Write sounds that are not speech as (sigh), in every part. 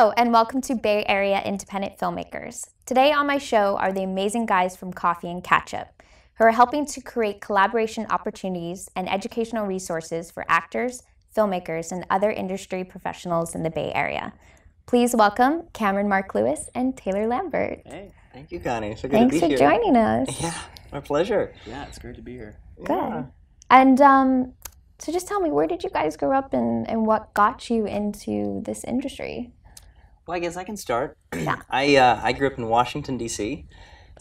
Hello, and welcome to Bay Area Independent Filmmakers. Today on my show are the amazing guys from Coffee and Catchup, who are helping to create collaboration opportunities and educational resources for actors, filmmakers, and other industry professionals in the Bay Area. Please welcome Cameron Mark Lewis and Taylor Lambert. Hey, thank you, Connie. So good Thanks to for here. joining us. (laughs) Yeah, my pleasure. Yeah, it's great to be here. Good. Yeah. And um, so just tell me, where did you guys grow up and, and what got you into this industry? Well, I guess I can start. Yeah. (clears throat) I uh, I grew up in Washington D.C.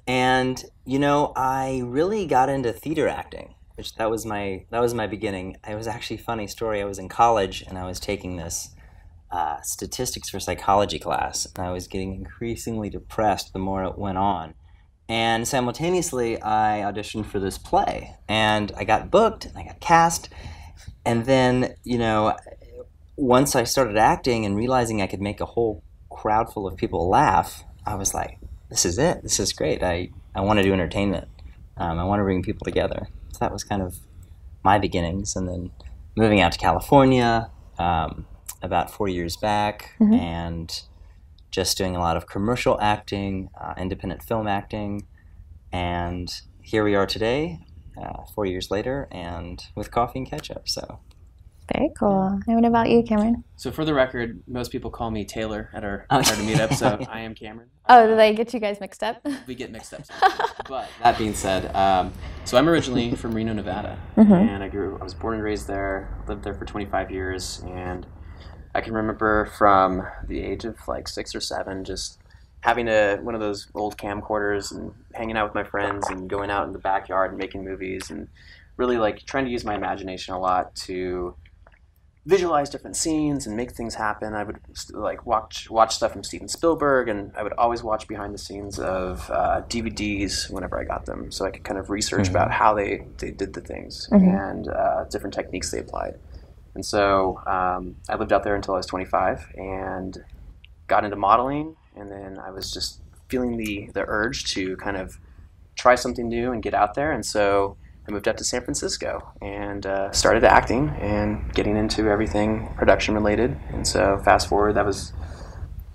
and you know I really got into theater acting, which that was my that was my beginning. It was actually a funny story. I was in college and I was taking this uh, statistics for psychology class, and I was getting increasingly depressed the more it went on. And simultaneously, I auditioned for this play, and I got booked, and I got cast, and then you know once I started acting and realizing I could make a whole crowd full of people laugh, I was like, this is it. This is great. I, I want to do entertainment. Um, I want to bring people together. So that was kind of my beginnings. And then moving out to California um, about four years back Mhm. and just doing a lot of commercial acting, uh, independent film acting. And here we are today, uh, four years later, and with coffee and catchup. So Very cool. And what about you, Cameron? So for the record, most people call me Taylor at our, Oh. at our meetup, so I am Cameron. Oh, Uh, did I get you guys mixed up? (laughs) we get mixed up. (laughs) but that being said, um, so I'm originally (laughs) from Reno, Nevada, Mhm. and I grew. I was born and raised there. Lived there for 25 years, and I can remember from the age of like six or seven, just having a one of those old camcorders and hanging out with my friends and going out in the backyard and making movies and really like trying to use my imagination a lot to visualize different scenes and make things happen. I would like watch watch stuff from Steven Spielberg, and I would always watch behind the scenes of uh, DVDs whenever I got them, so I could kind of research Mhm. about how they, they did the things Mhm. and uh, different techniques they applied. And so um, I lived out there until I was 25 and got into modeling, and then I was just feeling the the urge to kind of try something new and get out there, and so. I moved up to San Francisco and uh, started acting and getting into everything production related. And so, fast forward, that was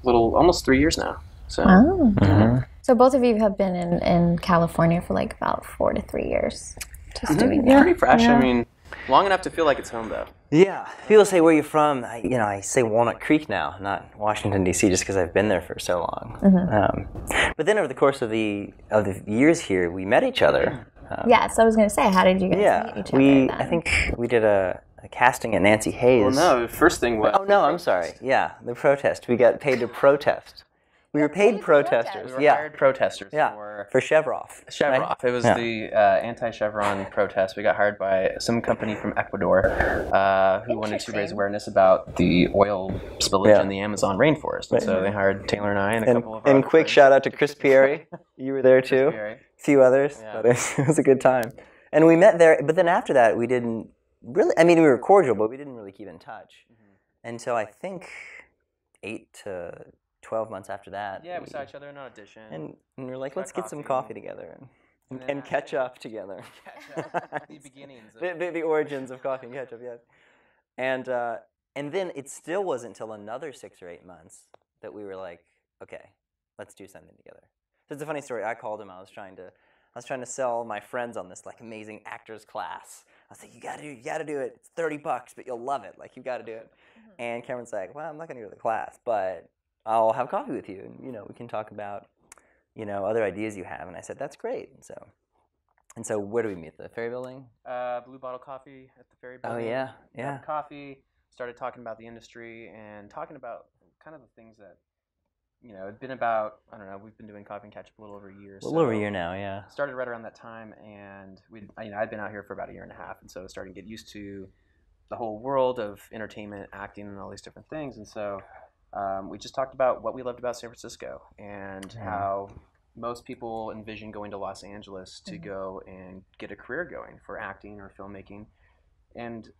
a little almost three years now. So, Oh. So both of you have been in, in California for like about four to three years. Just doing Mhm. that. pretty fresh. Yeah. I mean, long enough to feel like it's home, though. Yeah, people say where you're from. I, you know, I say Walnut Creek now, not Washington D.C., just because I've been there for so long. Um, but then over the course of the of the years here, we met each other. Um, Yeah, so I was going to say, how did you guys yeah. meet each other? We? I think we did a, a casting at Nancy Hayes. Well, no, the first thing was. Oh no, I'm sorry. Yeah, the protest. We got paid to protest. We were paid paid to protesters. We were yeah, hired protesters yeah, for for Chevroff. Chevron. right? It was Yeah. the uh, anti-Chevron protest. We got hired by some company from Ecuador uh, who wanted to raise awareness about the oil spillage Yeah. in the Amazon rainforest. And so they hired Taylor and I and a And, couple of our and quick friends. shout out to Chris Pieri. You were there too. Pierre. few others, Yeah. but it, (laughs) it was a good time. And we met there, but then after that, we didn't really. I mean, we were cordial, but we didn't really keep in touch Mm-hmm. until I think eight to twelve months after that. Yeah, we saw each other in an audition. and, and we were like, let's get some coffee. coffee together and, and, then and catch up together. (laughs) Catch up. (laughs) The beginnings of- the, the, the origins of coffee and catchup, yes. And uh, and then it still wasn't until another six or eight months that we were like, okay, let's do something together. So it's a funny story. I called him. I was trying to, I was trying to sell my friends on this like amazing actors class. I was like, you gotta do, you gotta do it. It's thirty bucks, but you'll love it. Like you gotta do it. (laughs) And Cameron's like, well, I'm not gonna go to the class, but I'll have coffee with you, and you know, we can talk about, you know, other ideas you have. And I said, that's great. And so, and so, where do we meet? The Ferry Building. uh, Blue Bottle Coffee at the Ferry Building. Oh Building. yeah, Got yeah. Coffee. Started talking about the industry and talking about kind of the things that, you know, it'd been about. I don't know. We've been doing coffee and catchup a little over a year. A little over a year now, yeah. started right around that time, and we, you know, I'd been out here for about a year and a half, and so starting to get used to the whole world of entertainment, acting, and all these different things. And so um, we just talked about what we loved about San Francisco and Yeah. how most people envision going to Los Angeles to go and get a career going for acting or filmmaking. And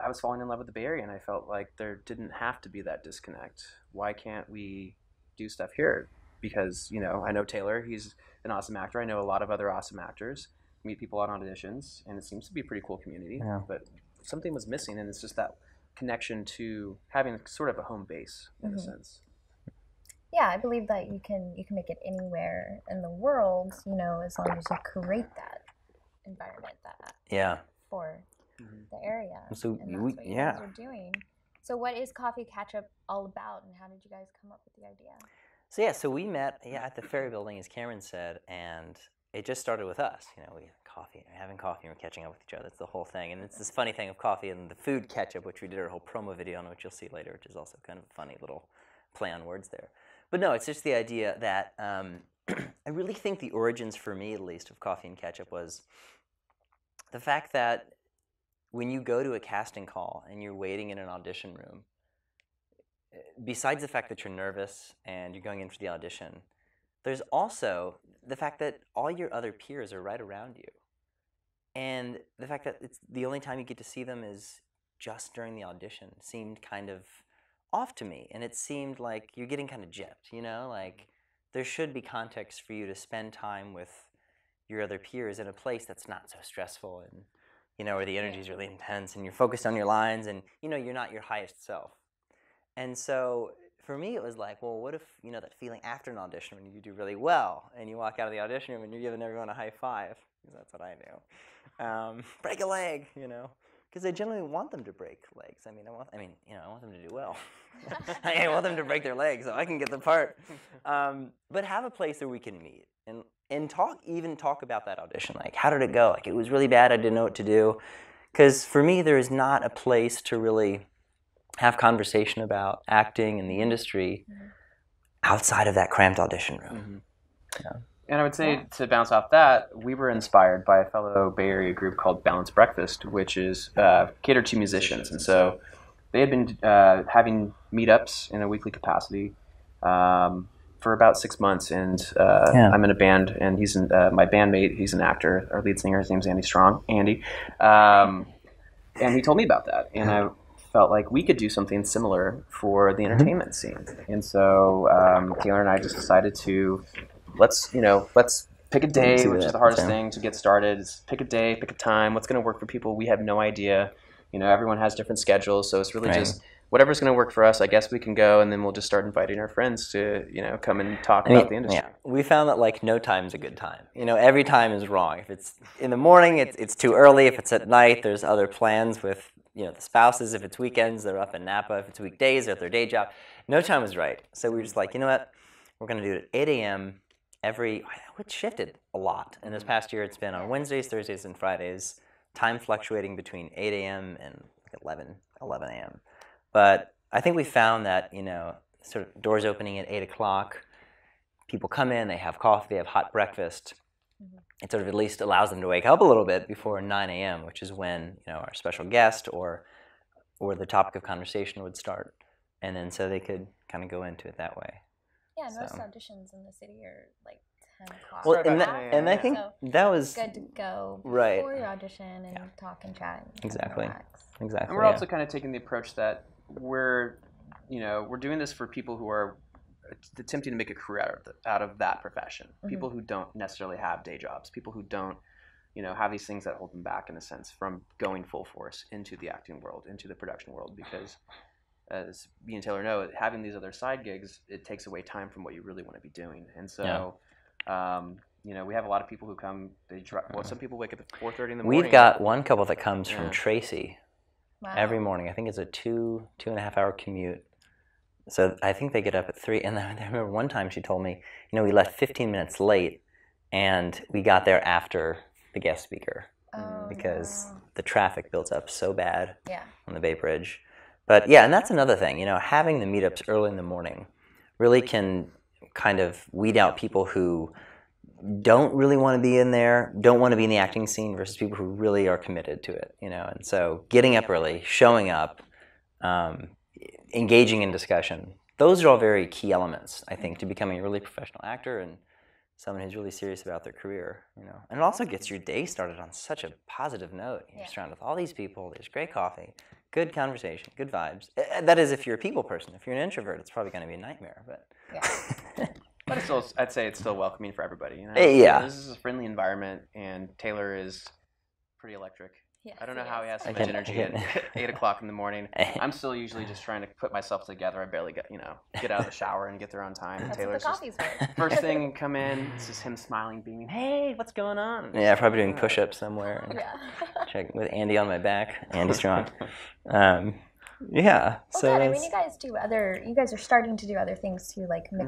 I was falling in love with the Bay Area, and I felt like there didn't have to be that disconnect. Why can't we do stuff here? Because you know, I know Taylor; he's an awesome actor. I know a lot of other awesome actors. Meet people on auditions, and it seems to be a pretty cool community. Yeah. But something was missing, and it's just that connection to having sort of a home base in a Mhm. sense. Yeah, I believe that you can you can make it anywhere in the world, you know, as long as you create that environment that Yeah. for Mhm. the area. So and you- that's what you yeah. guys are doing. So what is Coffee Catch Up all about and how did you guys come up with the idea? So yeah, so we met yeah at the Ferry Building, as Cameron said, and it just started with us. You know, we had coffee, we're having coffee, and we're catching up with each other. It's the whole thing, and it's this funny thing of coffee and the food catch up, which we did our whole promo video on, which you'll see later, which is also kind of a funny little play on words there. But no, it's just the idea that um, (clears throat) I really think the origins for me, at least, of coffee and catchup was the fact that when you go to a casting call and you're waiting in an audition room, eh, besides the fact that you're nervous and you're going in for the audition, there's also the fact that all your other peers are right around you. And the fact that it's the only time you get to see them is just during the audition seemed kind of off to me. And it seemed like you're getting kind of gypped, you know? Like there should be context for you to spend time with your other peers in a place that's not so stressful and you know where the energy is really intense and you're focused on your lines and you know you're not your highest self and so for me it was like well what if you know that feeling after an audition when you do really well and you walk out of the audition room and you're giving everyone a high five because that's what i do um, (laughs) break a leg you know because I generally want them to break legs. I mean, I want, I mean, you know, I want them to do well. (laughs) I want them to break their legs so I can get the part. Um, but have a place where we can meet and and talk, even talk about that audition. Like, how did it go? Like, it was really bad. I didn't know what to do. Because for me, there is not a place to really have conversation about acting in the industry outside of that cramped audition room. And I would say to bounce off that, we were inspired by a fellow Bay Area group called Balance Breakfast, which is uh, catered to musicians. And so they had been uh, having meetups in a weekly capacity um, for about six months. And uh, Yeah. I'm in a band, and he's an, uh, my bandmate. He's an actor. Our lead singer, his name's Andy Strong. Andy. Um, and he told me about that. And I felt like we could do something similar for the entertainment scene. And so um, Taylor and I just decided to let's you know let's pick a day which is the hardest yeah. thing to get started is pick a day pick a time what's going to work for people we have no idea you know everyone has different schedules so it's really Right. just whatever's going to work for us i guess we can go and then we'll just start inviting our friends to you know come and talk I mean, about the industry Yeah, we found that like no time's a good time. You know, every time is wrong. If it's in the morning, it's it's too early. If it's at night, there's other plans with you know the spouses. If it's weekends, they're up in Napa. If it's weekdays, they're at their day job. No time is right. So we were just like, you know what, we're gonna do it at 8 a.m. every. It shifted a lot. In this mm-hmm. past year, it's been on Wednesdays, Thursdays, and Fridays. Time fluctuating between 8 a.m. and 11 11 a.m. But I think we found that you know sort of doors opening at 8 o'clock people come in, they have coffee, they have hot breakfast. Mm-hmm. It sort of at least allows them to wake up a little bit before 9 a.m., which is when you know our special guest or or the topic of conversation would start, and then so they could kind of go into it that way. Yeah, most auditions in the city are like 10 o'clock. Well, and, that, 10 a.m., and I think So that was good to go Right. before your audition and talk and chat. And Exactly. relax. exactly. And we're yeah. also kind of taking the approach that we're, you know, we're doing this for people who are attempting to make a career out of, the, out of that profession. Mhm. People who don't necessarily have day jobs. People who don't, you know, have these things that hold them back in a sense from going full force into the acting world, into the production world. Because, as me and Taylor know, having these other side gigs, it takes away time from what you really want to be doing. And so. Um, you know, we have a lot of people who come. They try, well, some people wake up at four thirty in the morning. We've got one couple that comes from Tracy Wow. every morning. I think it's a two two and a half hour commute. So I think they get up at three. And (laughs) I remember one time she told me, you know, we left 15 minutes late, and we got there after the guest speaker Oh, because no. the traffic builds up so bad Yeah. on the Bay Bridge. But yeah, and that's another thing. You know, having the meetups early in the morning really can kind of weed out people who don't really want to be in there, don't want to be in the acting scene versus people who really are committed to it, you know. And so getting up early, showing up, um, engaging in discussion, those are all very key elements, I think, to becoming a really professional actor and someone who's really serious about their career, you know. And it also gets your day started on such a positive note. You're Yeah. surrounded with all these people, there's great coffee, good conversation, good vibes. Uh, That is if you're a people person. If you're an introvert, it's probably going to be a nightmare, but Yeah. (laughs) But it's still, I'd say it's still welcoming for everybody. You know? Eh, yeah. This is a friendly environment, and Taylor is pretty electric. Yes, I don't know he how is. he has so much energy at (laughs) eight o'clock in the morning. (laughs) I'm still usually just trying to put myself together. I barely get, you know, get out of the shower and get there on time. And That's Taylor's what the just coffee's for. (laughs) first thing come in. It's just him smiling, beaming. Hey, what's going on? Yeah, probably doing push-ups somewhere. and yeah. Check with Andy on my back. Andy Strong. Um, yeah. Well, so good. I mean, you guys do other. You guys are starting to do other things too, like Mm-hmm.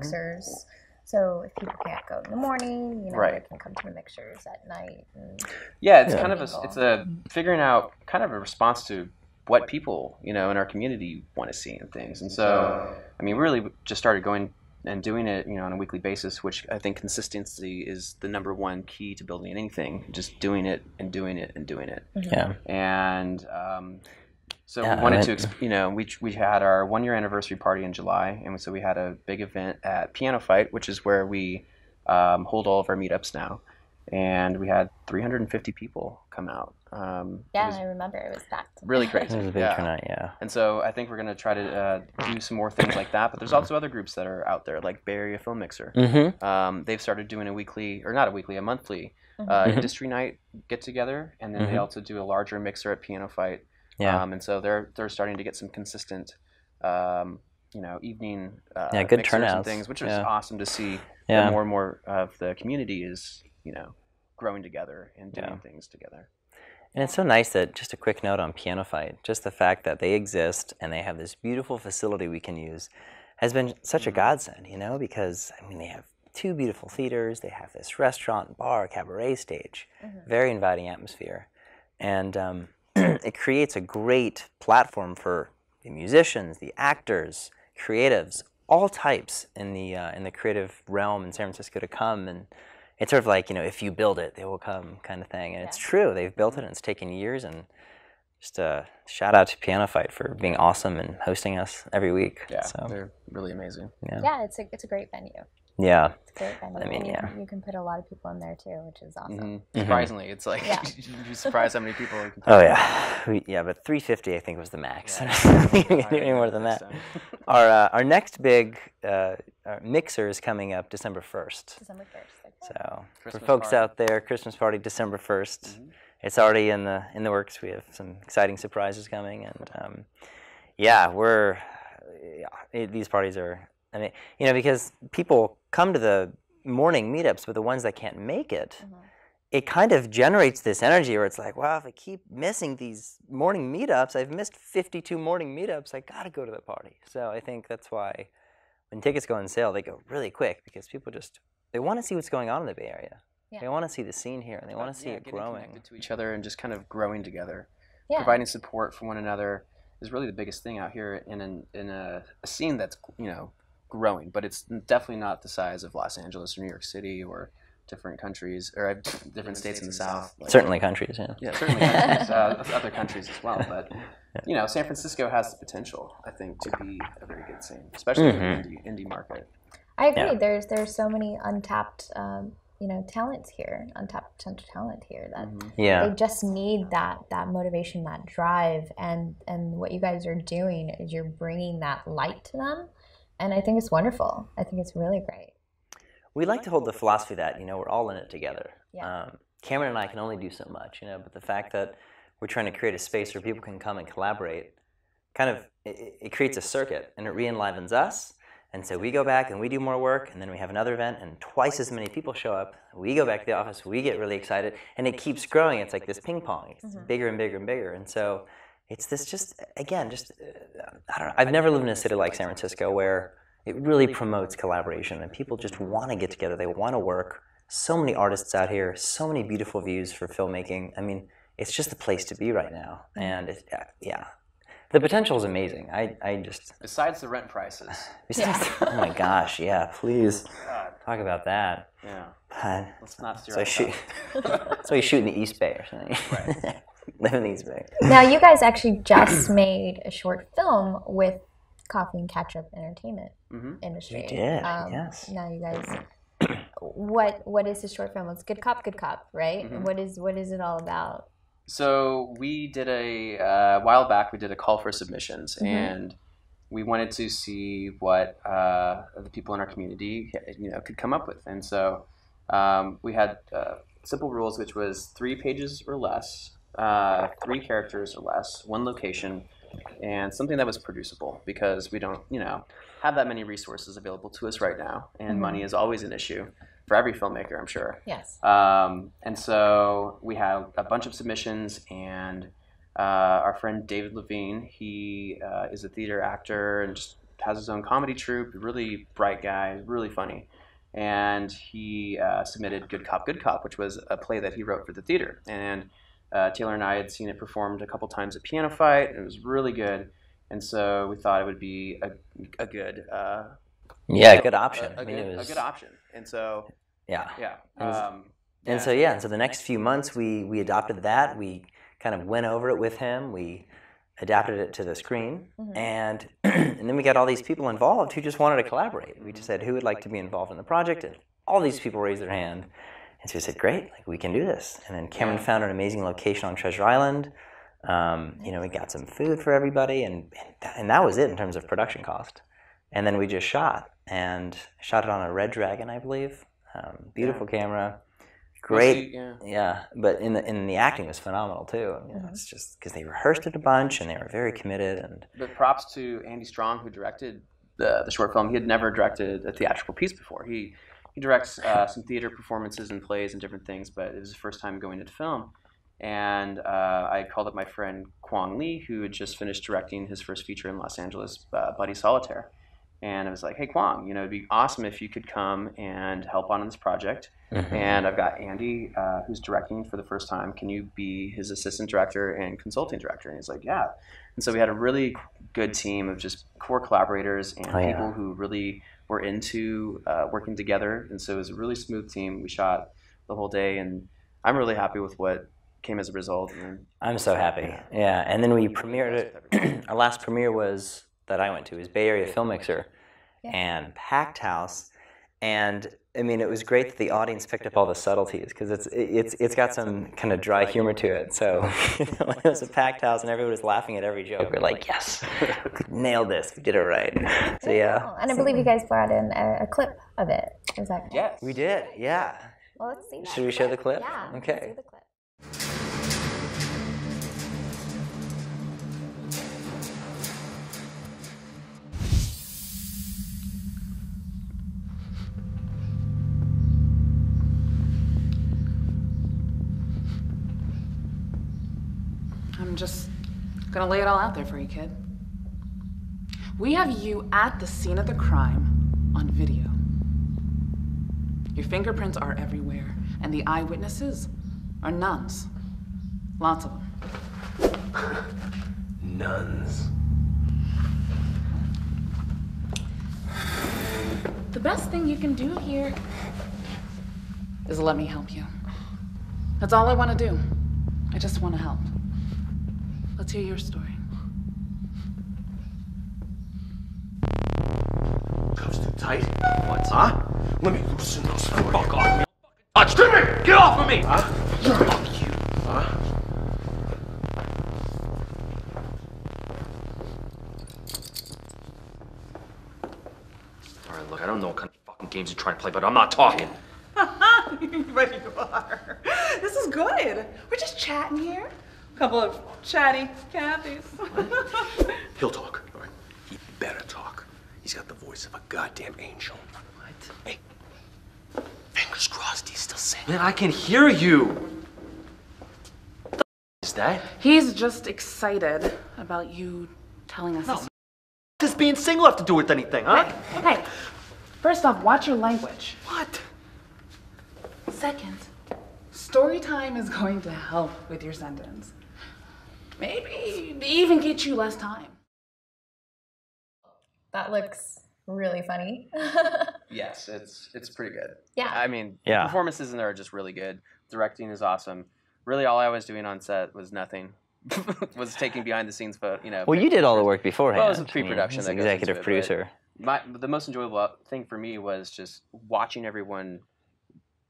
Mixers. So if people can't go in the morning, you know, Right. they can come to the mixers at night. And, Yeah, it's Yeah. kind of a, it's a figuring out kind of a response to what people you know in our community want to see in things. And so, I mean, we really just started going and doing it, you know, on a weekly basis, which I think consistency is the number one key to building anything. Just doing it and doing it and doing it. yeah. And um, so Yeah, we wanted to, exp- you know, we we had our one year anniversary party in July, and so we had a big event at Piano Fight, which is where we um, hold all of our meetups now. And we had 350 people come out. Um, yeah, I remember it was packed. really great. (laughs) It was a big yeah. turnout. Yeah. And so I think we're going to try to uh, do some more things like that. But there's also other groups that are out there, like Bay Area Film Mixer. Mm-hmm. Um, they've started doing a weekly, or not a weekly, a monthly uh, Mhm. industry night get together, and then they Mhm. also do a larger mixer at Piano Fight. Yeah. Um, and so they're they're starting to get some consistent, um, you know, evening uh, Yeah, good mixers and things, which is Yeah. awesome to see. yeah. More and more of the community is, you know, growing together and doing Yeah. things together. And it's so nice that just a quick note on Piano Fight, just the fact that they exist and they have this beautiful facility we can use has been such a Mhm. godsend, you know, because I mean they have two beautiful theaters, they have this restaurant, bar, cabaret stage, Mhm. very inviting atmosphere, and um, (clears throat) it creates a great platform for the musicians, the actors, creatives, all types in the uh, in the creative realm in San Francisco to come. And it's sort of like you know if you build it they will come kind of thing. And it's true they've built it and it's taken years. And just a shout out to piano fight for being awesome and hosting us every week. Yeah, so they're really amazing. yeah. Yeah, it's a it's a great venue. Yeah It's great. I mean, you, yeah. can, you can put a lot of people in there too, which is awesome. Mhm. Mhm. Surprisingly, it's like Yeah. (laughs) you'd be surprised how many people. you can oh yeah we, yeah but 350 i think was the max Yeah. (laughs) we can do any more than that (laughs) our uh, our next big uh, our mixer is coming up december 1st December first. so for folks party. out there christmas party december 1st Mhm. it's already in the in the works. We have some exciting surprises coming, and um, yeah, we're yeah, it- these parties are. I mean, you know, because people come to the morning meetups, but the ones that can't make it, Mhm. it kind of generates this energy where it's like, wow, if I keep missing these morning meetups, I've missed 52 morning meetups. I got to go to the party. So I think that's why when tickets go on sale, they go really quick because people just they want to see what's going on in the Bay Area. Yeah. They want to see the scene here, and they want to see yeah, it getting growing. connected to each other and just kind of growing together. Yeah. Providing support for one another is really the biggest thing out here in an, in a, a scene that's you know growing, but it's definitely not the size of Los Angeles or New York City or different countries or uh, different states in the South. Like- Certainly countries, yeah. Yeah, certainly countries, uh, (laughs) other countries as well. But you know, San Francisco has the potential, I think, to be a very good scene, especially Mhm. in the indie, indie market. I agree. Yeah. There's there's so many untapped, um, you know, talents here, untapped potential talent here that Mhm. Yeah. they just need that that motivation, that drive, and and what you guys are doing is you're bringing that light to them, and I think it's wonderful. I think it's really great. We like to hold the philosophy that, you know, we're all in it together. Yeah. Um, Cameron and I can only do so much, you know, but the fact that we're trying to create a space where people can come and collaborate kind of it, it creates a circuit and it re-enlivens us. And so we go back and we do more work, and then we have another event, and twice as many people show up. We go back to the office, we get really excited, and it keeps growing. It's like this ping pong. It's bigger and bigger and bigger. And so it's this just again, just uh, I don't know. I've never lived in a city like San Francisco where it really promotes collaboration and people just want to get together. They want to work. So many artists out here, so many beautiful views for filmmaking. I mean, it's just the place to be right now. And it, uh, yeah, the potential is amazing. I, I just, Besides the rent prices, (laughs) besides, oh my gosh, yeah, please God, talk about that. yeah, God. let's not steer (laughs) So I shoot, so you shoot in the East Bay or (laughs) something. Live (laughs) East Bay. Now you guys actually just (clears throat) made a short film with Coffee and Catchup Entertainment hmm industry. We did, Um, yes. Now you guys, (clears throat) what what is the short film? It's Good Cop, Good Cop, right? Mhm. What is what is it all about? So we did a uh, while back. We did a call for submissions, Mhm. and we wanted to see what uh, the people in our community, you know, could come up with. And so um, we had uh, simple rules, which was three pages or less uh, three characters or less, one location, and something that was producible because we don't, you know, have that many resources available to us right now, and Mhm. money is always an issue for every filmmaker, I'm sure. Yes. Um, and so we have a bunch of submissions, and uh, our friend David Levine, he uh, is a theater actor and just has his own comedy troupe. Really bright guy, really funny. And he uh, submitted Good Cop, Good Cop, which was a play that he wrote for the theater. And uh, Taylor and I had seen it performed a couple times at Piano Fight, and it was really good. And so we thought it would be a, a good, uh, Yeah, good option. A, a I mean, good, it was, a good option. And so, Yeah. yeah. It was- Um, And so yeah, and so the next few months we we adopted that. We kind of went over it with him. We adapted it to the screen, Mhm. and (clears throat) and then we got all these people involved who just wanted to collaborate. We just said who would like to be involved in the project, and all these people raised their hand. And so we said, great, like we can do this. And then Cameron Yeah. found an amazing location on Treasure Island. Um, you know, we got some food for everybody, and and that, and that was it in terms of production cost. And then we just shot and shot it on a Red Dragon, I believe. Um, beautiful camera, great yeah. yeah, but in the in the acting was phenomenal too. I mean, Mhm. It's just because they rehearsed it a bunch and they were very committed and But props to Andy Strong who directed the, the short film. He had never directed a theatrical piece before. He he directs uh, some theater performances and plays and different things, but it was his first time going into film. And uh, I called up my friend Kwong Lee, who had just finished directing his first feature in Los Angeles, uh, Buddy Solitaire. And I was like, "Hey Kwong, you know, it'd be awesome if you could come and help on this project." And I've got Andy, uh, who's directing for the first time. Can you be his assistant director and consulting director? And he's like, yeah. And so we had a really good team of just core collaborators and Oh, yeah. people who really were into uh, working together. And so it was a really smooth team. We shot the whole day, and I'm really happy with what came as a result. And I'm so happy. Yeah, and then we premiered it. (clears throat) Our last premiere was that I went to was Bay Area Film Mixer, Yeah. and packed house, and I mean it was great that the audience picked up all the subtleties because it's it's it's got some kind of dry humor to it. So (laughs) you know, it was a packed house and everybody was laughing at every joke. We're like, yes, (laughs) nailed this, we did it right. So yeah, and I believe you guys brought in a, a clip of it. Is that correct? yes, we did. Yeah. Well, let's see that. Should we show the clip? Yeah. let's Okay. Just gonna lay it all out there for you, kid. We have you at the scene of the crime on video. Your fingerprints are everywhere, and the eyewitnesses are nuns. Lots of them. (laughs) Nuns. The best thing you can do here is let me help you. That's all I want to do. I just want to help. Let's hear your story. Cuffs too tight? What? Huh? Let me loosen those oh, for you. Fuck off. Touch Jimmy! Get off of me! Huh? Fuck you. Huh? Alright, look, I don't know what kind of fucking games you're trying to play, but I'm not talking. but (laughs) you are. This is good. We're just chatting here. A couple of chatty Cathys. (laughs) He'll talk, alright? He better talk. He's got the voice of a goddamn angel. What? Hey. Fingers crossed he's still singing. Man, I can hear you. What the is that? He's just excited about you telling us. his- Does being single have to do with anything, huh? Hey, first off, watch your language. What? Second, story time is going to help with your sentence. Maybe they even get you less time. That looks really funny. (laughs) yes, it's it's pretty good. Yeah. I mean, Yeah. performances in there are just really good. Directing is awesome. Really, all I was doing on set was nothing. (laughs) was taking behind the scenes, but you know. Well, you did all the work beforehand. Well, it was a I pre-production he's that goes into executive it, producer. my the most enjoyable thing for me was just watching everyone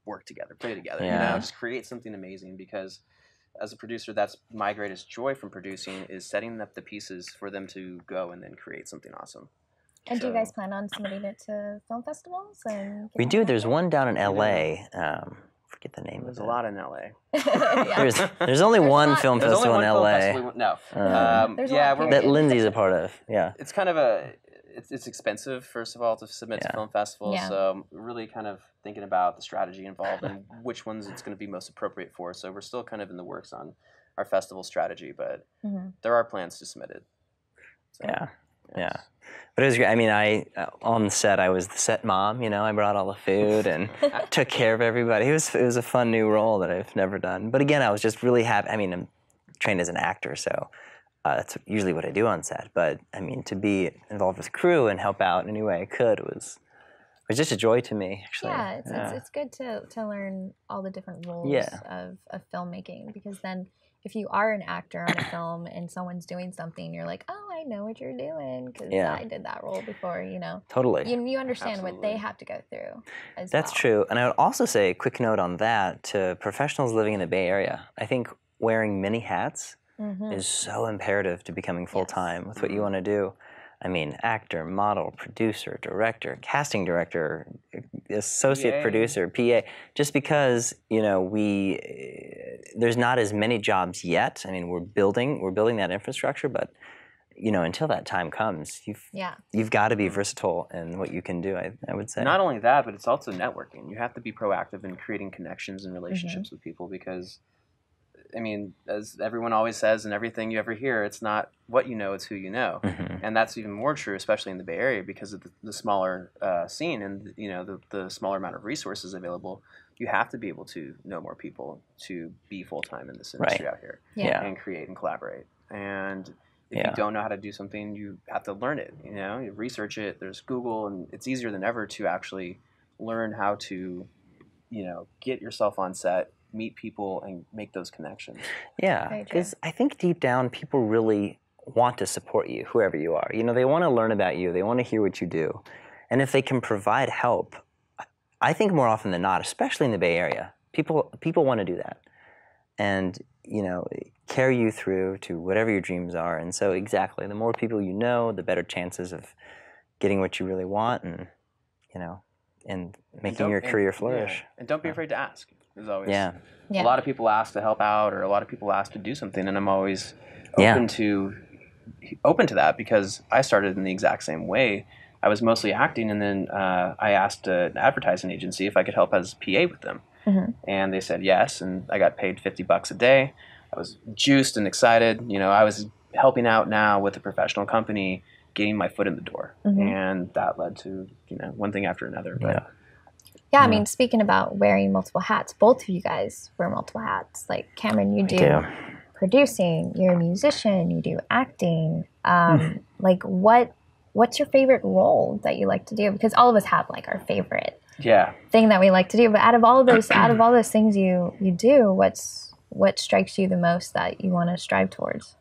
work together, play together. You know, just create something amazing. Because as a producer, that's my greatest joy from producing is setting up the pieces for them to go and then create something awesome. and do you guys plan on submitting it to film festivals? And We do. There's one down in. L.A. Um, forget the name There's of a it. lot in LA. (laughs) Yeah. There's there's only There's one not- film festival one in film LA festival. No. Um, There's a yeah, lot, we're, that. Lindsay's a part of. Yeah. it's kind of a it's, it's expensive first of all to submit Yeah. to film festivals Yeah. so I'm really kind of thinking about the strategy involved and which ones it's going to be most appropriate for so we're still kind of in the works on our festival strategy but Mhm. there are plans to submit it So, Yeah. Yeah. But it was great. I mean, I uh, on the set, I was the set mom. You know, I brought all the food and (laughs) took care of everybody. It was it was a fun new role that I've never done. But again, I was just really happy. I mean, I'm trained as an actor, so uh, that's usually what I do on set. But I mean, to be involved with crew and help out in any way I could was was just a joy to me. Actually, yeah, it's, It's, it's good to, to learn all the different roles Yeah. of, of filmmaking because then if you are an actor on a film and someone's doing something, you're like, oh, I know what you're doing because Yeah. I did that role before, you know. totally. You, you understand what they have to go through as That's well. true. And I would also say a quick note on that to professionals living in the Bay Area. I think wearing many hats Mhm. is so imperative to becoming full time with what you Mhm. want to do. I mean, actor, model, producer, director, casting director, associate PA. producer, PA. Just because you know we eh, there's not as many jobs yet. I mean, we're building we're building that infrastructure, but you know until that time comes, you've Yeah. you've got to be versatile in what you can do. I, I would say. not only that but it's also networking you have to be proactive in creating connections and relationships Mm-hmm. with people because i mean as everyone always says and everything you ever hear it's not what you know it's who you know Mhm. and that's even more true, especially in the Bay Area, because of the, the smaller uh, scene and you know the, the smaller amount of resources available. You have to be able to know more people to be full time in this industry out here Yeah. Yeah. and create and collaborate. And if Yeah. you don't know how to do something, you have to learn it. You know, you research it. There's Google, and it's easier than ever to actually learn how to, you know, get yourself on set, meet people, and make those connections. Yeah, because I think deep down people really want to support you, whoever you are. You know, they want to learn about you, they want to hear what you do. And if they can provide help, I think more often than not, especially in the Bay Area, people people want to do that. And, you know, carry you through to whatever your dreams are. And so exactly, the more people you know, the better chances of getting what you really want and, you know, and making don't- your and- career yeah, flourish. and don't be afraid to ask. As always. Yeah. Yeah. a lot of people ask to help out or a lot of people ask to do something and i'm always Yeah. open to open to that because i started in the exact same way i was mostly acting and then uh, i asked an advertising agency if i could help as pa with them Mhm. and they said yes and i got paid 50 bucks a day i was juiced and excited you know i was helping out now with a professional company getting my foot in the door Mhm. and that led to you know one thing after another but Yeah. Yeah, I mean, speaking about wearing multiple hats, both of you guys wear multiple hats. Like Cameron, you do do. producing. You're a musician. You do acting. Um, like what? What's your favorite role that you like to do? Because all of us have like our favorite yeah thing that we like to do. But out of all of those, out of all those things you you do, what's what strikes you the most that you want to strive towards?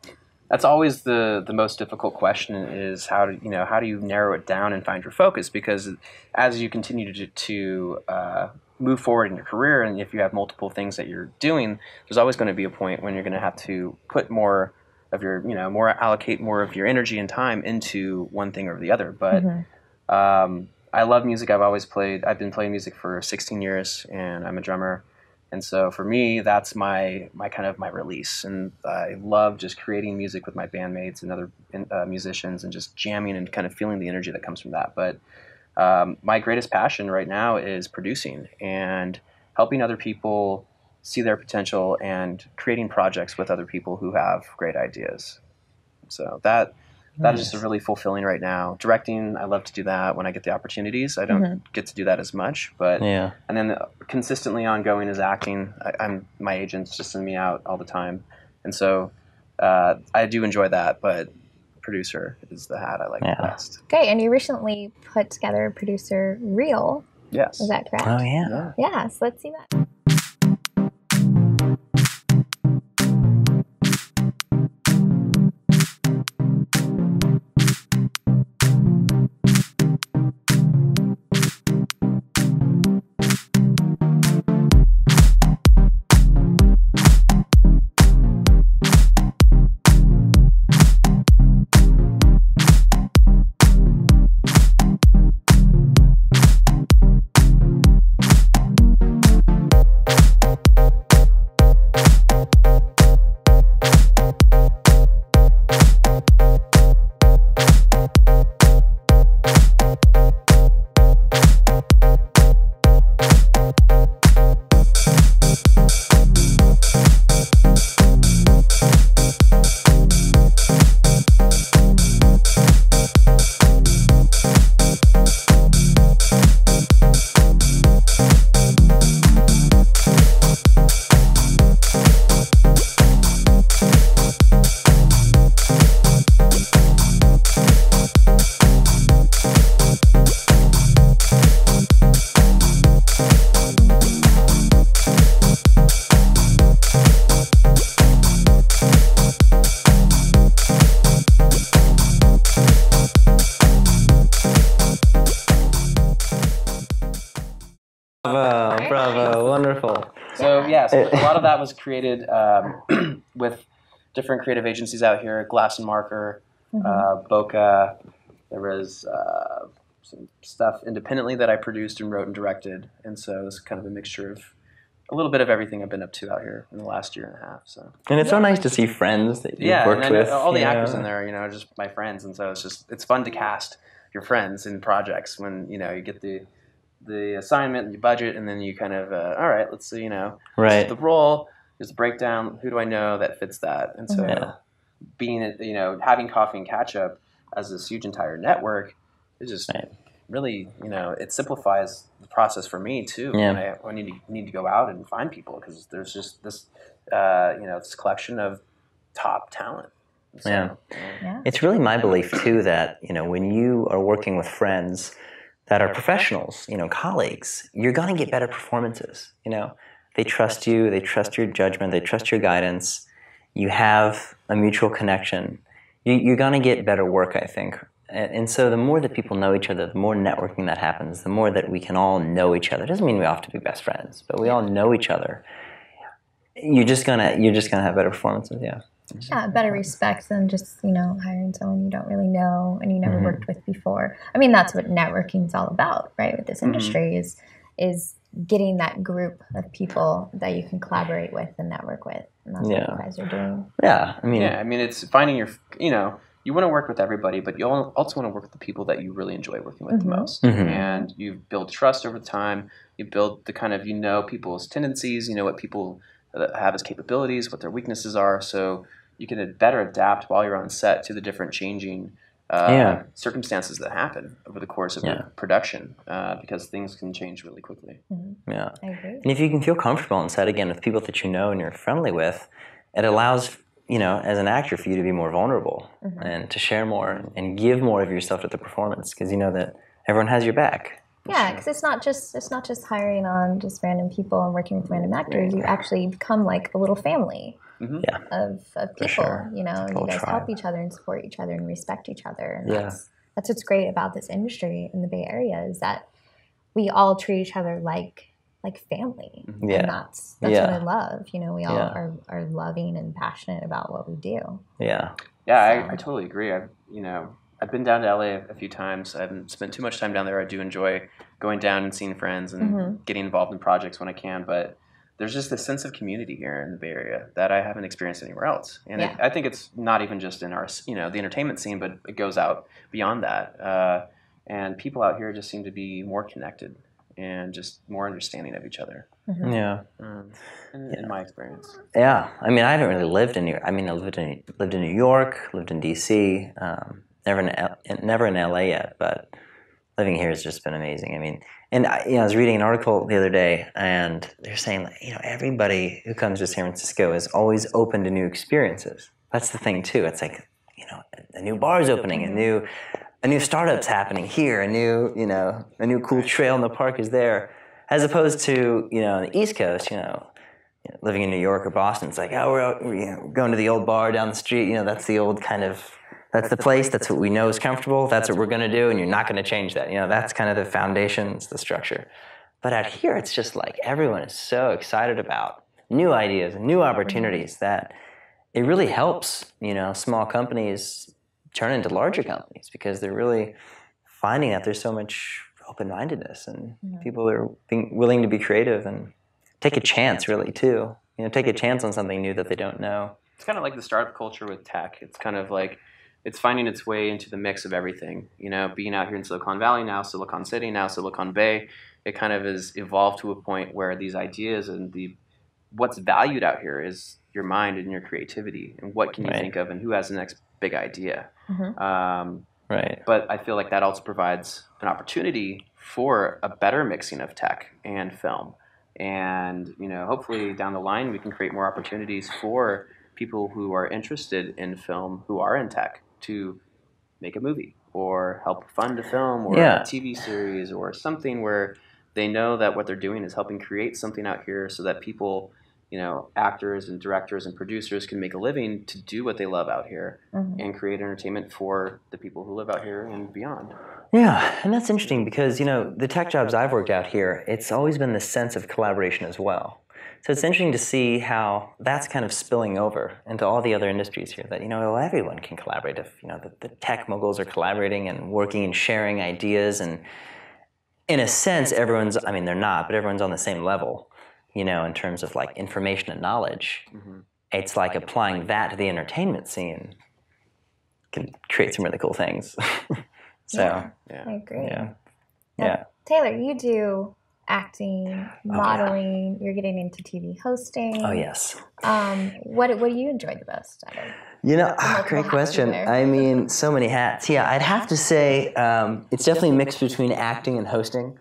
That's always the the most difficult question is how do you know how do you narrow it down and find your focus because as you continue to, to uh, move forward in your career and if you have multiple things that you're doing there's always going to be a point when you're going to have to put more of your you know more allocate more of your energy and time into one thing or the other but Mhm. um, I love music. I've always played. I've been playing music for 16 years, and I'm a drummer. And so for me, that's my my kind of my release. And I love just creating music with my bandmates and other uh, musicians, and just jamming and kind of feeling the energy that comes from that. But um, my greatest passion right now is producing and helping other people see their potential and creating projects with other people who have great ideas. So that that is just really fulfilling right now. Directing, I love to do that when I get the opportunities. I don't get to do that as much, but Yeah. and then consistently ongoing is acting. I, I'm my agents just send me out all the time, and so uh, I do enjoy that. But producer is the hat I like Yeah. the best. Okay, and you recently put together a producer reel. Yes. Is that correct? Oh yeah. Yeah. Yeah, so let's see that. Created um, (clears throat) with different creative agencies out here, Glass and Marker, uh, Boca. There was uh, some stuff independently that I produced and wrote and directed, and so it's kind of a mixture of a little bit of everything I've been up to out here in the last year and a half. So And it's so nice to see friends that you've yeah, and worked I know with. all the you actors know. in there, you know, just my friends, and so it's just it's fun to cast your friends in projects when you know you get the the assignment and you budget, and then you kind of uh, all right, let's see, you know, Right. the role, there's the breakdown. Who do I know that fits that? And so, Yeah. being you know having coffee and catch up as this huge entire network is just Right. really you know it simplifies the process for me too. Yeah. When I, when I need to need to go out and find people because there's just this uh, you know this collection of top talent. So, Yeah. Yeah. It's really my belief too that you know when you are working with friends that are professionals, you know, colleagues, you're going to get better performances. You know, they trust you, they trust your judgment, they trust your guidance. You have a mutual connection. You, you're going to get better work, I think. And, and so the more that people know each other, the more networking that happens, the more that we can all know each other. It doesn't mean we all have to be best friends, but we all know each other. You're just gonna you're just gonna have better performances, yeah. Yeah, better respect than just, you know, hiring someone you don't really know and you never Mhm. worked with before. I mean, that's what networking's all about, right? With this Mhm. industry is is getting that group of people that you can collaborate with and network with. And that's Yeah. what you guys are doing. Yeah, I mean, Yeah, I mean, it's finding your, you know, you want to work with everybody, but you also want to work with the people that you really enjoy working with Mhm. the most. Mhm. And you build trust over time. You build the kind of, you know, people's tendencies, you know, what people uh, have as capabilities, what their weaknesses are. So you can better adapt while you're on set to the different changing uh, Yeah. circumstances that happen over the course of Yeah. a production uh, because things can change really quickly. yeah. I agree. And if you can feel comfortable on set again with people that you know and you're friendly with, it allows you know as an actor for you to be more vulnerable Mhm. and to share more and, and give more of yourself to the performance because you know that everyone has your back. Yeah, because it's not just it's not just hiring on just random people and working with random actors. You actually become like a little family Mhm. Yeah. of, of people. sure. You know, It's a and you guys tribe. help each other and support each other and respect each other. And Yeah. that's that's what's great about this industry in the Bay Area is that we all treat each other like like family. Yeah. And that's that's Yeah. what I love. You know, we all Yeah. are, are loving and passionate about what we do. Yeah. Yeah, So- I, I totally agree. I've you know I've been down to LA a few times. I haven't spent too much time down there. I do enjoy going down and seeing friends and Mhm. getting involved in projects when I can. But there's just this sense of community here in the Bay Area that I haven't experienced anywhere else. And it, I think it's not even just in our you know the entertainment scene, but it goes out beyond that. Uh, and people out here just seem to be more connected and just more understanding of each other. Mhm. Yeah. Um, in, in my experience. Yeah, I mean, I haven't really lived in New. York. I mean, I lived in lived in New York, lived in D.C. Um, never in L, never in L.A. yet, but living here has just been amazing. I mean, and I, you know, I was reading an article the other day, and they're saying that you know everybody who comes to San Francisco is always open to new experiences. That's the thing too. It's like you know, a new bar is opening, a new a new startup's happening here, a new you know, a new cool trail in the park is there, as opposed to you know, on the East Coast, you know living in New York or Boston, it's like, oh, we're, out, we're, you know, going to the old bar down the street. You know, that's the old kind of, that's the place. That's what we know is comfortable. That's what we're going to do, and you're not going to change that. You know, that's kind of the foundations, the structure. But out here, it's just like everyone is so excited about new ideas and new opportunities that it really helps. You know, small companies turn into larger companies because they're really finding that there's so much open-mindedness and people are being willing to be creative and take a chance really too you know take a chance on something new that they don't know it's kind of like the startup culture with tech. It's kind of like it's finding its way into the mix of everything. You know, being out here in Silicon Valley now, Silicon City now, Silicon Bay, it kind of has evolved to a point where these ideas and the what's valued out here is your mind and your creativity and what can you Right. think of and who has the next big idea. Mhm. Um, right but I feel like that also provides an opportunity for a better mixing of tech and film. And you know, hopefully down the line we can create more opportunities for people who are interested in film who are in tech to make a movie or help fund a film or Yeah. a TV series or something where they know that what they're doing is helping create something out here so that people you know actors and directors and producers can make a living to do what they love out here Mhm. and create entertainment for the people who live out here and beyond. Yeah, and that's interesting because you know the tech jobs I've worked out here, it's always been the sense of collaboration as well. So it's mm-hmm. interesting to see how that's kind of spilling over into all the other industries here. That you know everyone can collaborate. If you know the, the tech moguls are collaborating and working and sharing ideas, and in a sense, everyone's. I mean, they're not, but everyone's on the same level. You know, in terms of like information and knowledge, mm-hmm. it's like applying that to the entertainment scene can create some really cool things. (laughs) so. Yeah. Yeah. I agree. Yeah. Now, Yeah. Taylor, you do acting, modeling. You're getting into TV hosting. Oh yes. Um, what what do you enjoy the best? out of? You know, ah, great question. I mean, so many hats. Yeah, I'd have to say um, it's definitely a mix between acting and hosting.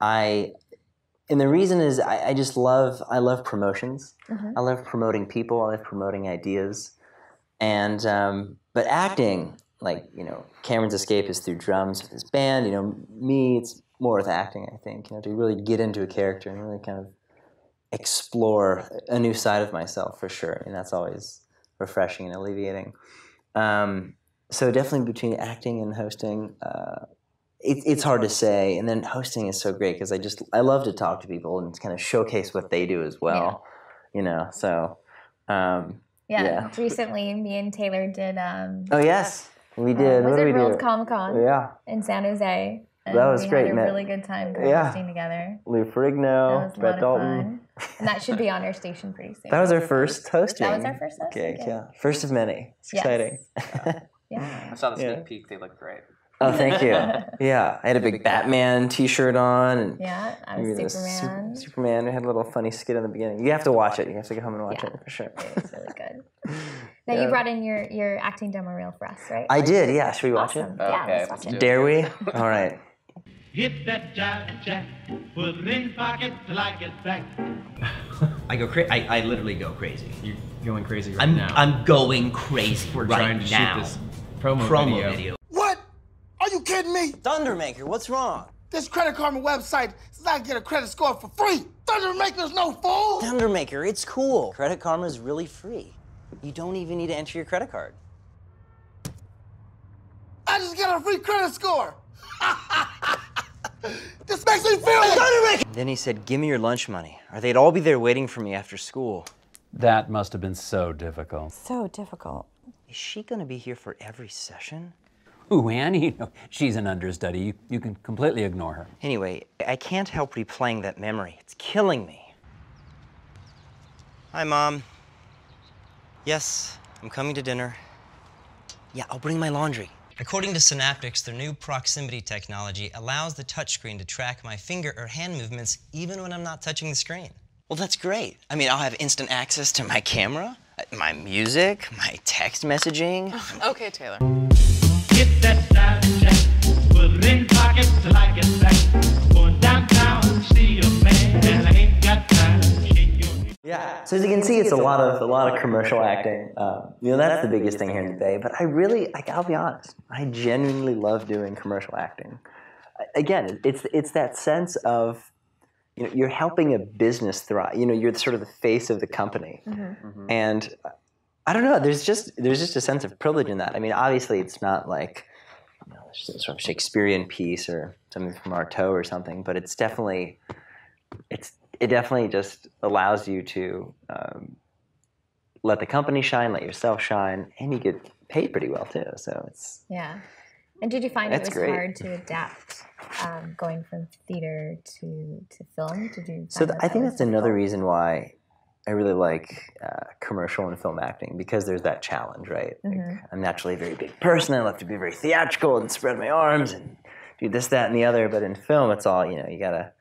I, and the reason is I, I just love I love promotions. Mhm. I love promoting people. I love promoting ideas, and um, but acting, like you know, Cameron's escape is through drums with his band. You know, me, it's more with acting. I think you know to really get into a character and really kind of explore a new side of myself for sure. And that's always refreshing and alleviating. Um, so definitely between acting and hosting, uh, it, it's hard to say. And then hosting is so great because I just I love to talk to people and kind of showcase what they do as well. You know, so um, Yeah, Yeah. recently me and Taylor did. Um, oh yes, we uh, did. what Wizard did we World? Comic Con Yeah, in San Jose. And That was we great, Had a man. really good time Yeah. hosting together. Lou That Ferrigno, Brett Dalton. and that should be on our station pretty soon. That was our first hosting. That was our first hosting gig. gig. Yeah, first of many. It's Yes. exciting. (laughs) Yeah. I saw the sneak Yeah. peek; they look great. Oh, thank you. (laughs) Yeah, I had a big Batman T-shirt on, and Yeah, I we was did a Superman. Superman. We had a little funny skit in the beginning. You have to watch it. You have to go home and watch Yeah. it for sure. It was really good. (laughs) Now Yeah. you brought in your your acting demo reel for us, right? I did. Yeah. Should we watch awesome. it? Yeah, Okay, let's let's watch do it. Dare we? All right. Hit that jive jack, put it in pocket till I get back. I go crazy. I, I literally go crazy. You're going crazy right I'm now. I'm going crazy We're right trying to now. shoot this promo, Promo video. video. What? Are you kidding me? Thundermaker, what's wrong? This Credit Karma website says I can get a credit score for free. Thundermaker's no fool. Thundermaker, it's cool. Credit Karma is really free. You don't even need to enter your credit card. I just got a free credit score. (laughs) this makes me feel like Then he said, "Give me your lunch money, or they'd all be there waiting for me after school." That must have been so difficult. So difficult. Is she gonna be here for every session? Ooh, Annie, (laughs) no, she's an understudy. You, you can completely ignore her. Anyway, I can't help replaying that memory. It's killing me. Hi, Mom. Yes, I'm coming to dinner. Yeah, I'll bring my laundry. According to Synaptics, their new proximity technology allows the touchscreen to track my finger or hand movements even when I'm not touching the screen. Well, that's great. I mean, I'll have instant access to my camera, my music, my text messaging. (laughs) Okay, Taylor. Hit that jack, put it in Yeah. So as you can see, it's a lot of a lot of commercial acting. Um, you know, that's the biggest thing here in the Bay. But I really, like, I'll be honest, I genuinely love doing commercial acting. Again, it's it's that sense of, you know, you're helping a business thrive. You know, you're sort of the face of the company, mm-hmm. Mm-hmm. and uh, I don't know. There's just there's just a sense of privilege in that. I mean, obviously, it's not like you know, some sort of Shakespearean piece or something from Artaud or something, but it's definitely it's it definitely just allows you to um, let the company shine, let yourself shine, and you get paid pretty well too. So it's Yeah. And did you find it was great. hard to adapt um, going from theater to, to film? Did you so find th- that I think that's another difficult? reason why I really like uh, commercial and film acting because there's that challenge, right? Like, Mhm. I'm naturally a very big person. I love to be very theatrical and spread my arms and do this, that, and the other. But in film, it's all you know. You gotta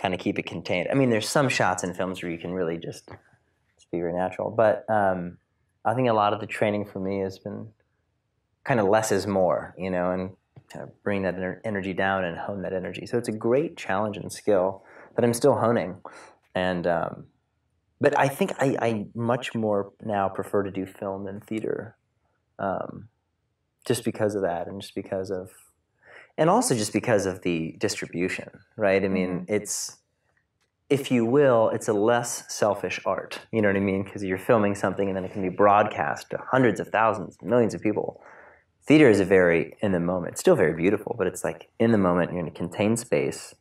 kind of keep it contained. I mean, there's some shots in films where you can really just, just be very natural. But um, I think a lot of the training for me has been kind of less is more, you know, and kind of bring that energy down and hone that energy. So it's a great challenge and skill that I'm still honing. And um, but I think I, I much more now prefer to do film than theater, um, just because of that, and just because of, and also just because of the distribution, right? I mean, it's if you will, it's a less selfish art. You know what I mean? Because you're filming something and then it can be broadcast to hundreds of thousands, millions of people. Theater is a very in the moment. It's still very beautiful, but it's like in the moment. You're in a contained space,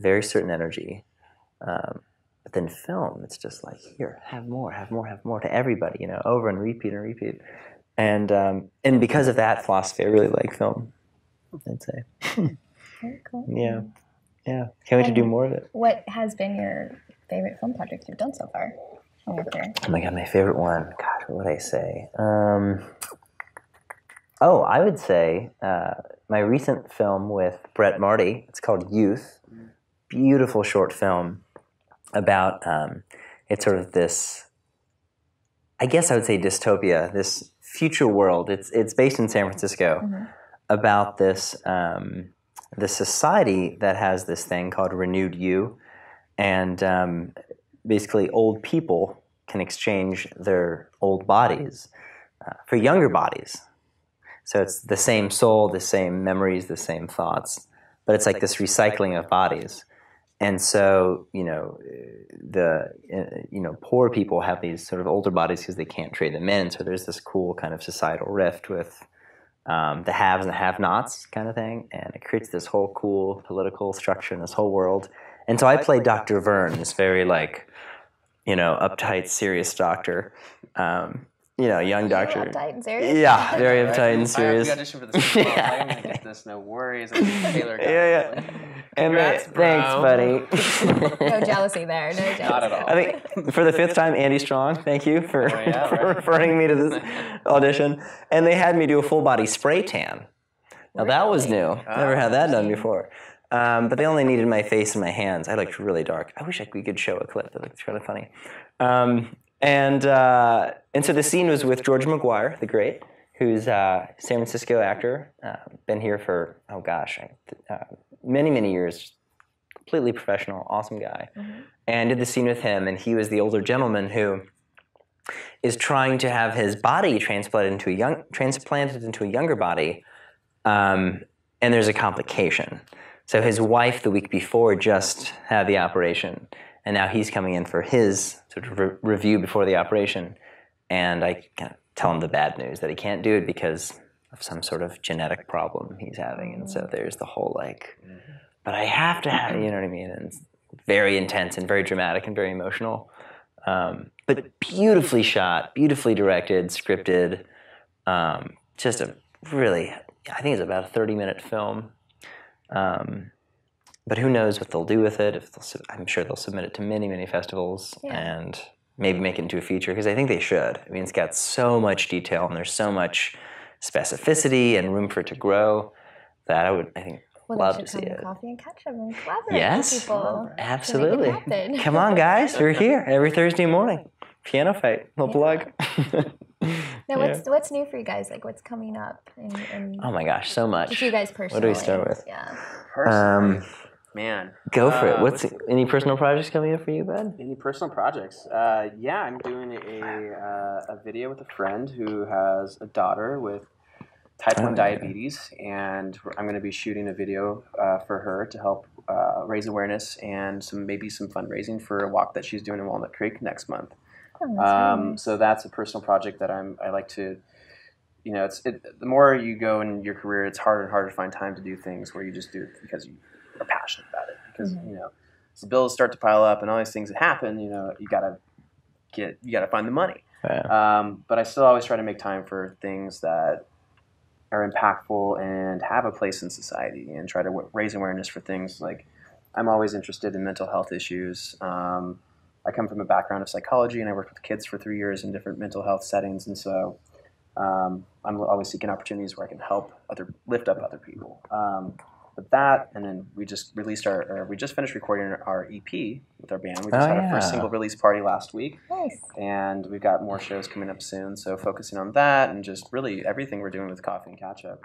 very certain energy. Um, but then film, it's just like here, have more, have more, have more to everybody. You know, over and repeat and repeat. And um, and because of that philosophy, I really like film. I'd say. Very cool. (laughs) Yeah, yeah. Can't wait to do more of it. What has been your favorite film project you've done so far career? Oh my god, my favorite one. God, what would I say? Um, oh, I would say uh, my recent film with Brett Marty. It's called Youth. Beautiful short film about um, it's sort of this. I guess I would say dystopia. This future world. It's it's based in San Francisco about this um, this society that has this thing called Renewed You, and um, basically old people can exchange their old bodies uh, for younger bodies. So it's the same soul, the same memories, the same thoughts, but it's like this recycling of bodies. And so, you know, the uh, you know poor people have these sort of older bodies because they can't trade them in. So there's this cool kind of societal rift with um, the haves and the have-nots kind of thing, and it creates this whole cool political structure in this whole world. And so I played Dr. Vern, this very like, you know, uptight, serious doctor. Um, you know, young doctor. uptight and serious? Yeah, (laughs) very Right? uptight and I serious. auditioned for this. yeah. I'm gonna get this. No worries. I'm (laughs) Taylor. Yeah, yeah. And they- Congrats, thanks, buddy. (laughs) No jealousy there. No jealousy. Not at all. I think for the fifth time, Andy Strong, thank you for, Oh, yeah, for right. referring me to this audition. And they had me do a full body spray tan. Now that was new. Never had that done before. Um, but they only needed my face and my hands. I looked really dark. I wish I, we could show a clip. It looks kind of funny. Um, and uh, and so the scene was with George McGuire, the great, who's a San Francisco actor, uh, been here for oh gosh, uh, many many years, completely professional, awesome guy, and did the scene with him. And he was the older gentleman who is trying to have his body transplanted into a young transplanted into a younger body, um, and there's a complication. So his wife the week before just had the operation, and now he's coming in for his sort of re- review before the operation, and I kind of tell him the bad news that he can't do it because of some sort of genetic problem he's having, and so there's the whole like, but I have to have, you know what I mean? And it's very intense and very dramatic and very emotional, um, but beautifully shot, beautifully directed, scripted, um, just a really, I think it's about a 30 minute film. Um, but who knows what they'll do with it? If they'll, I'm sure they'll submit it to many, many festivals Yeah. and maybe make it into a feature because I think they should. I mean, it's got so much detail and there's so much specificity and room for it to grow that I would, I think, Well, love they to should see come it. to Coffee and Catchup and collaborate Yes, with people. absolutely. To make it. Come on, guys, we're (laughs) here every Thursday morning. Piano fight, no plug. (laughs) Now, what's what's new for you guys? Like, what's coming up? In, in Oh my gosh, so much. Just you guys personally. What do we start with? Yeah. Um, Man. go for it. Uh, What's any personal projects coming up for you, bud? Any personal projects? Uh, yeah, I'm doing a, uh, a video with a friend who has a daughter with type Oh, 1 yeah. diabetes, and I'm going to be shooting a video uh, for her to help uh, raise awareness and some maybe some fundraising for a walk that she's doing in Walnut Creek next month. Oh, that's Um, nice. so that's a personal project that I'm I like to. You know, it's it, the more you go in your career, it's harder and harder to find time to do things where you just do it because you are passionate about it. Because Mm-hmm. you know, as the bills start to pile up and all these things that happen, you know, you gotta get you gotta find the money. Um, but I still always try to make time for things that are impactful and have a place in society, and try to w- raise awareness for things like I'm always interested in mental health issues. Um, I come from a background of psychology, and I worked with kids for three years in different mental health settings, and so um, I'm always seeking opportunities where I can help other lift up other people. Um, but that, and then we just released our, or we just finished recording our, our EP with our band. We just Oh, had our first single release party last week, Nice. and we've got more shows coming up soon. So focusing on that, and just really everything we're doing with Coffee and Catch Up.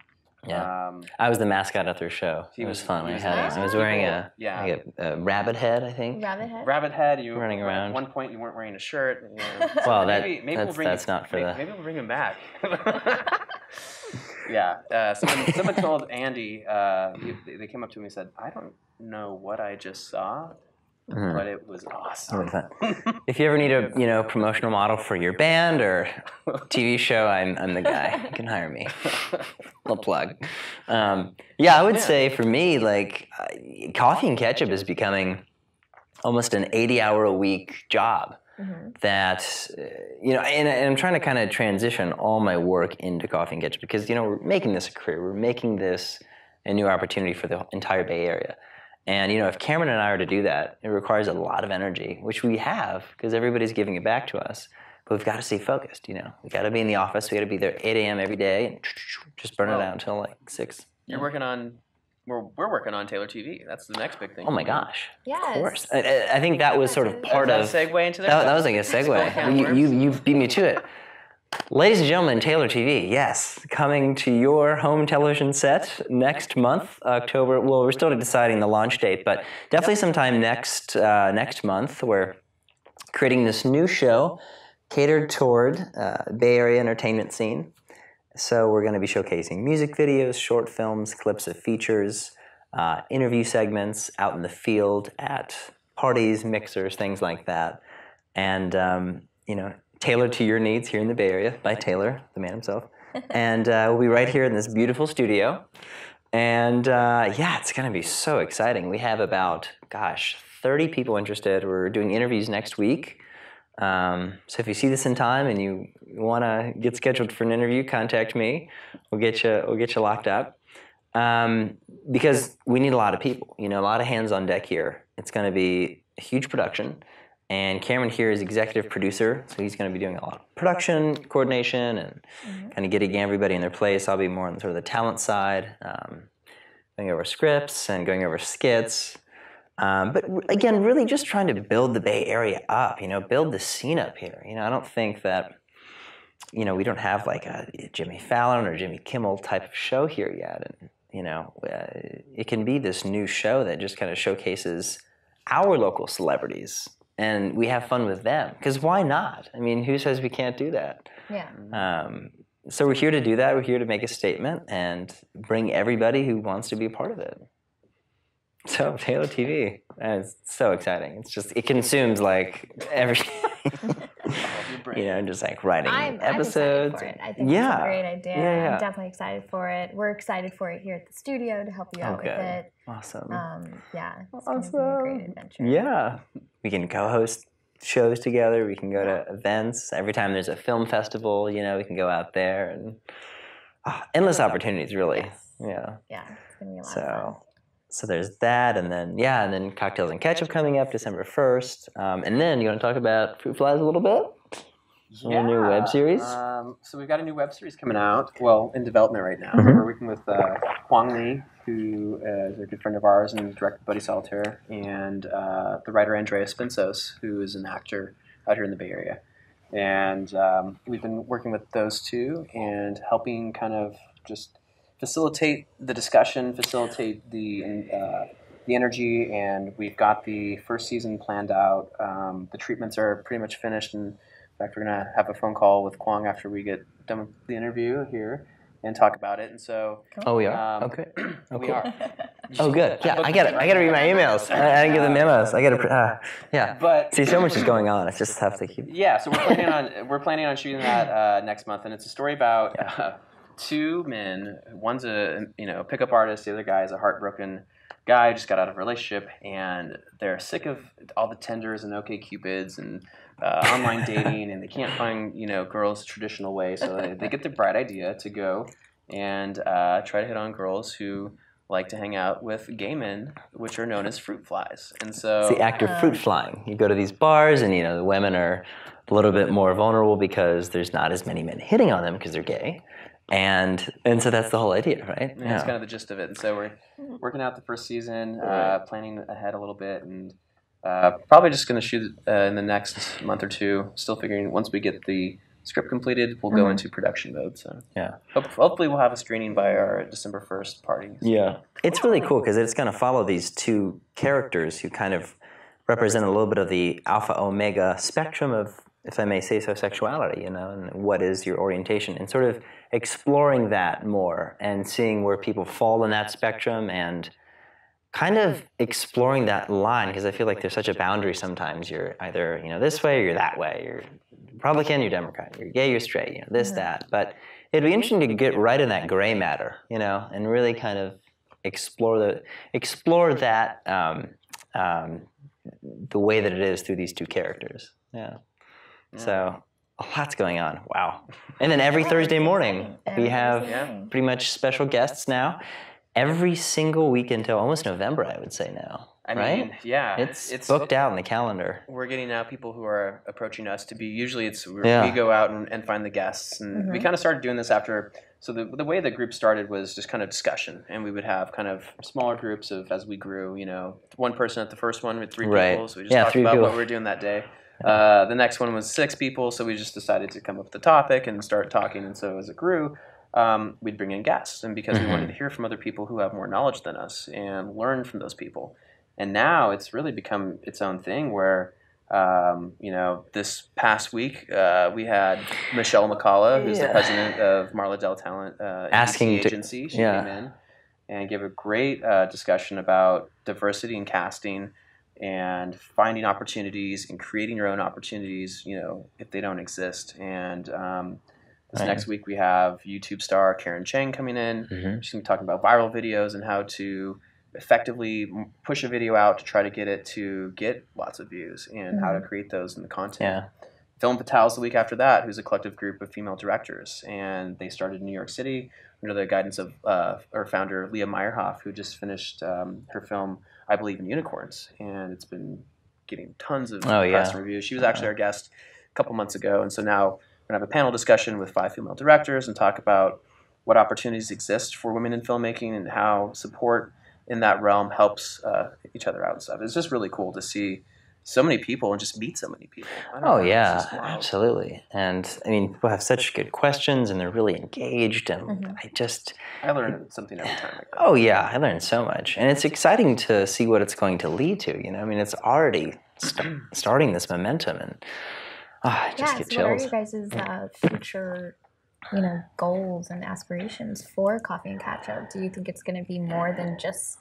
Yeah. Um, I was the mascot at their show. He it was was- fun. he I was had. I was wearing a Yeah. like a, a rabbit head, I think. Rabbit head. Rabbit Head, you were Running around. At one point, you weren't wearing a shirt. you know. Well, that- maybe, maybe that's- we'll bring that's him- not for maybe, the- Maybe we'll bring him back. (laughs) yeah. Uh, someone, someone told Andy. Uh, they came up to me and said, "I don't know what I just saw, Mhm. but it was awesome. (laughs) If you ever need a you know promotional model for your band or TV show, I'm I'm the guy. You can hire me. Little plug. Um, yeah, I would say for me, like coffee and catchup is becoming almost an 80 hour a week job. That uh, you know, and, and I'm trying to kind of transition all my work into coffee and catchup because you know we're making this a career. We're making this a new opportunity for the entire Bay Area. And you know, if Cameron and I are to do that, it requires a lot of energy, which we have because everybody's giving it back to us. But we've got to stay focused. You know, we've got to be in the office. We got to be there 8 a.m. every day and just burn it out until like six. You're working on. We're, we're working on Taylor TV. That's the next big thing. Oh my gosh! Yes. Of course. I- I, I think that was sort of part that of a segue into there? That, that was like a segue. (laughs) you, you you beat me to it. Ladies and gentlemen, Taylor TV, yes, coming to your home television set next month, October. Well, we're still deciding the launch date, but definitely sometime next uh, next month. We're creating this new show catered toward uh, Bay Area entertainment scene. So we're going to be showcasing music videos, short films, clips of features, uh, interview segments out in the field at parties, mixers, things like that, and um, you know, tailored to your needs here in the Bay Area by Taylor, the man himself. (laughs) and uh, we'll be right here in this beautiful studio. And uh, yeah, it's going to be so exciting. We have about, gosh, 30 people interested. We're doing interviews next week. Um, so if you see this in time and you want to get scheduled for an interview, contact me. We'll get you. We'll get you locked up. Um, because we need a lot of people. You know, a lot of hands on deck here. It's going to be a huge production. And Cameron here is executive producer, so he's going to be doing a lot of production coordination and kind of getting everybody in their place. I'll be more on sort of the talent side, um, going over scripts and going over skits. Um, but again, really just trying to build the Bay Area up, you know, build the scene up here. You know, I don't think that, you know, we don't have like a Jimmy Fallon or Jimmy Kimmel type of show here yet. And, you know, uh, it can be this new show that just kind of showcases our local celebrities and we have fun with them. Because why not? I mean, who says we can't do that? Yeah. Um, so we're here to do that. We're here to make a statement and bring everybody who wants to be a part of it. (laughs) So Taylor TV, it's so exciting. It's just it consumes like every, (laughs) (laughs) you know, just like writing I'm, episodes. I'm excited for it. I think yeah, it's a great idea. Yeah, yeah. I'm definitely excited for it. We're excited for it here at the studio to help you out Okay. with it. Awesome. Um, yeah, it's going be a great adventure. Yeah, we can co-host shows together. We can go to events. Every time there's a film festival, you know, we can go out there and ah, endless opportunities. Really, yeah. Yeah, it's going to be a lot of fun. So, so there's that, and then yeah, and then cocktails and catchup coming up December first, um, and then you want to talk about fruit flies a little bit? Your new web series. Um, so we've got a new web series coming out. Well, in development right now. Mhm. We're working with uh, Kwong Li, who uh, is a good friend of ours and directed Buddy Solitaire, and uh, the writer Andrea Spinsos, who is an actor out here in the Bay Area. And um, we've been working with those two and helping kind of just facilitate the discussion, facilitate the uh, the energy, and we've got the first season planned out. Um, the treatments are pretty much finished, and in fact, we're gonna have a phone call with Kwong after we get done with the interview here and talk about it. And so, Oh, we are. um, okay. (clears throat) Oh, we cool. are. Oh, good. (laughs) Yeah, I got it. I got to read my emails. I, I didn't get the memos. I got to. Uh, yeah. But- see, so much is going on. I just have to keep. Yeah, so we're planning on we're planning on shooting that uh, next month, and it's a story about uh, two men. One's a you know pickup artist. The other guy is a heartbroken guy who just got out of a relationship, and they're sick of all the Tinders and OK Cupids and uh, online (laughs) dating, and they can't find you know girls the traditional way. So they, they get the bright idea to go and uh, try to hit on girls who like to hang out with gay men, which are known as fruit flies. And so It's the act of fruit flying. You go to these bars, and you know the women are a little bit more vulnerable because there's not as many men hitting on them because they're gay, and and so that's the whole idea, right? Yeah, that's kind of the gist of it. And so we're working out the first season, uh, planning ahead a little bit, and uh, probably just going to shoot uh, in the next month or two. Still figuring once we get the script completed, we'll go Mhm. into production mode. So Yeah. Hopefully we'll have a screening by our December first party. Yeah. It's really cool because it's going to follow these two characters who kind of represent a little bit of the alpha omega spectrum of, if I may say so, sexuality, you know, and what is your orientation, and sort of exploring that more and seeing where people fall in that spectrum and kind of exploring that line because I feel like there's such a boundary sometimes. You're either you know this way or you're that way. You're Republican, you're Democrat. You're gay, you're straight. You know this, that. But it'd be interesting to get right in that gray matter, you know, and really kind of explore the explore that um, um, the way that it is through these two characters. Yeah. So a lot's going on. Wow. And then every Thursday morning we have pretty much special guests now. Every single week until almost November, I would say now. I right? mean, yeah, It's, it's- booked out in the calendar. We're getting now people who are approaching us to be. Usually, it's we Yeah. we go out and, and find the guests, and we Mhm. kind of started doing this after. So the the way the group started was just kind of discussion, and we would have kind of smaller groups of as we grew. You know, one person at the first one with three Right. people, so we just Yeah, talked three about what we were doing that day. Uh, the next one was six people, so we just decided to come up with a topic and start talking. And so as it grew, um, we'd bring in guests, and because we Mhm. wanted to hear from other people who have more knowledge than us and learn from those people. And now it's really become its own thing where, um, you know, this past week uh, we had Michelle McCullough, who's the president of Marla Dell Talent uh, Asking agency. to- agency. She yeah. came in and gave a great uh, discussion about diversity in casting and finding opportunities and creating your own opportunities, you know, if they don't exist. And um, this Right. next week we have YouTube star Karen Cheng coming in. Mhm. She's going to be talking about viral videos and how to effectively push a video out to try to get it to get lots of views and how to Mhm. create those in the content. Yeah. Film Fatales the week after that, who's a collective group of female directors, and they started in New York City under the guidance of uh, our founder Leah Meyerhoff, who just finished um, her film I Believe in Unicorns, and it's been getting tons of Oh, press yeah. reviews. She was actually our guest a couple months ago, and so now we're gonna have a panel discussion with five female directors and talk about what opportunities exist for women in filmmaking and how support in that realm helps uh, each other out and stuff. It's just really cool to see so many people and just meet so many people. I don't Oh know, yeah, absolutely. And I mean, people have such good questions, and they're really engaged. And Mm-hmm. I just, I learn something every time. I go. oh yeah, I learned so much, and it's exciting to see what it's going to lead to. You know, I mean, it's already st- (clears throat) starting this momentum, and ah, I just yeah, get so what are chills. you guys' uh, future, you know, goals and aspirations for Coffee and Catch Up? Do you think it's going to be more than just,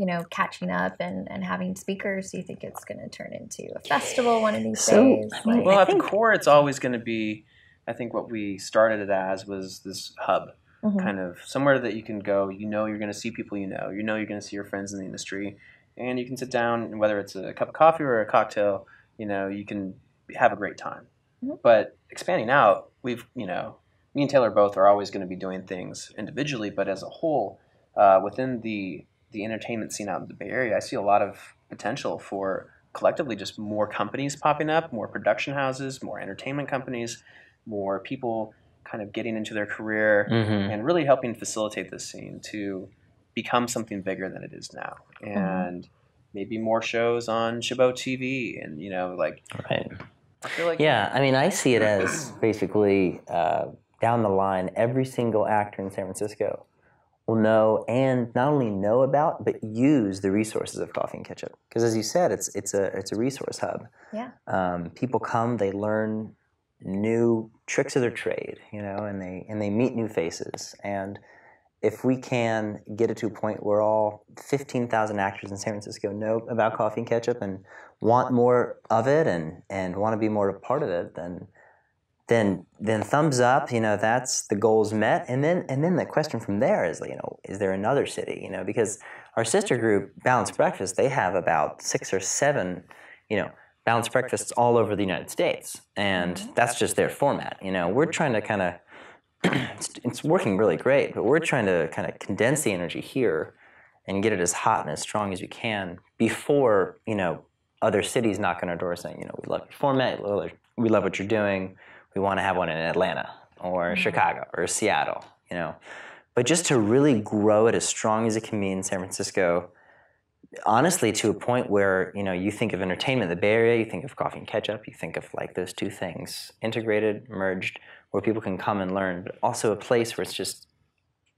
you know, catching up and, and having speakers? Do you think it's going to turn into a festival one of these So, days? I mean, Like- well, at the core, it's always going to be. I think what we started it as was this hub, Mhm. kind of somewhere that you can go. You know, you're going to see people you know. You know, you're going to see your friends in the industry, and you can sit down and whether it's a cup of coffee or a cocktail, you know, you can have a great time. Mhm. But expanding out, we've you know, me and Taylor both are always going to be doing things individually, but as a whole, uh, within the the entertainment scene out in the Bay Area, I see a lot of potential for collectively just more companies popping up, more production houses, more entertainment companies, more people kind of getting into their career Mhm. and really helping facilitate this scene to become something bigger than it is now. And maybe more shows on Chabot TV and you know like Right. I feel like Yeah, I mean, I see it as (clears throat) basically uh, down the line, every single actor in San Francisco will know and not only know about but use the resources of Coffee and Catchup. Because as you said, it's it's a it's a resource hub. Yeah. Um, people come, they learn new tricks of their trade, you know, and they and they meet new faces. And if we can get it to a point where all 15,000 actors in San Francisco know about coffee and catchup and want more of it and, and want to be more a part of it, then then then thumbs up. You know that's the goals met, and then and then the question from there is you know is there another city? You know because our sister group Balanced Breakfast they have about six or seven you know balanced breakfasts all over the United States, and mm-hmm. that's just their format. You know we're trying to kind of (clears throat) it's, it's working really great, but we're trying to kind of condense the energy here and get it as hot and as strong as you can before you know other cities knock on our door saying, you know, we love your format, we love- we love what you're doing, we want to have one in Atlanta or mm-hmm. Chicago or Seattle, you know. But just to really grow it as strong as it can be in San Francisco, honestly, to a point where you know you think of entertainment in the Bay Area, you think of coffee and catchup, you think of like those two things integrated, merged, where people can come and learn, but also a place where it's just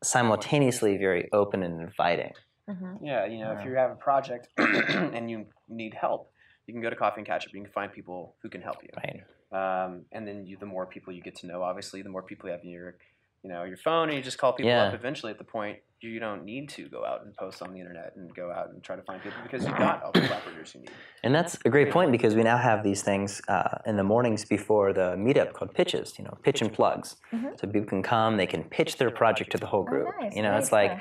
simultaneously very open and inviting. Mm-hmm. Yeah, you know, Yeah. if you have a project (clears throat) and you need help, you can go to Coffee and Catchup. You can find people who can help you. Right. Um, and then you, the more people you get to know, obviously, the more people you have in your you know your phone and you just call people Yeah. up. Eventually, at the point you don't need to go out and post on the internet and go out and try to find people because you've got all the collaborators you need. And that's a great point because we now have these things uh, in the mornings before the meetup called pitches, you know, pitch and plugs. So people can come, they can pitch their project to the whole group. nice, You know, very it's like, cool.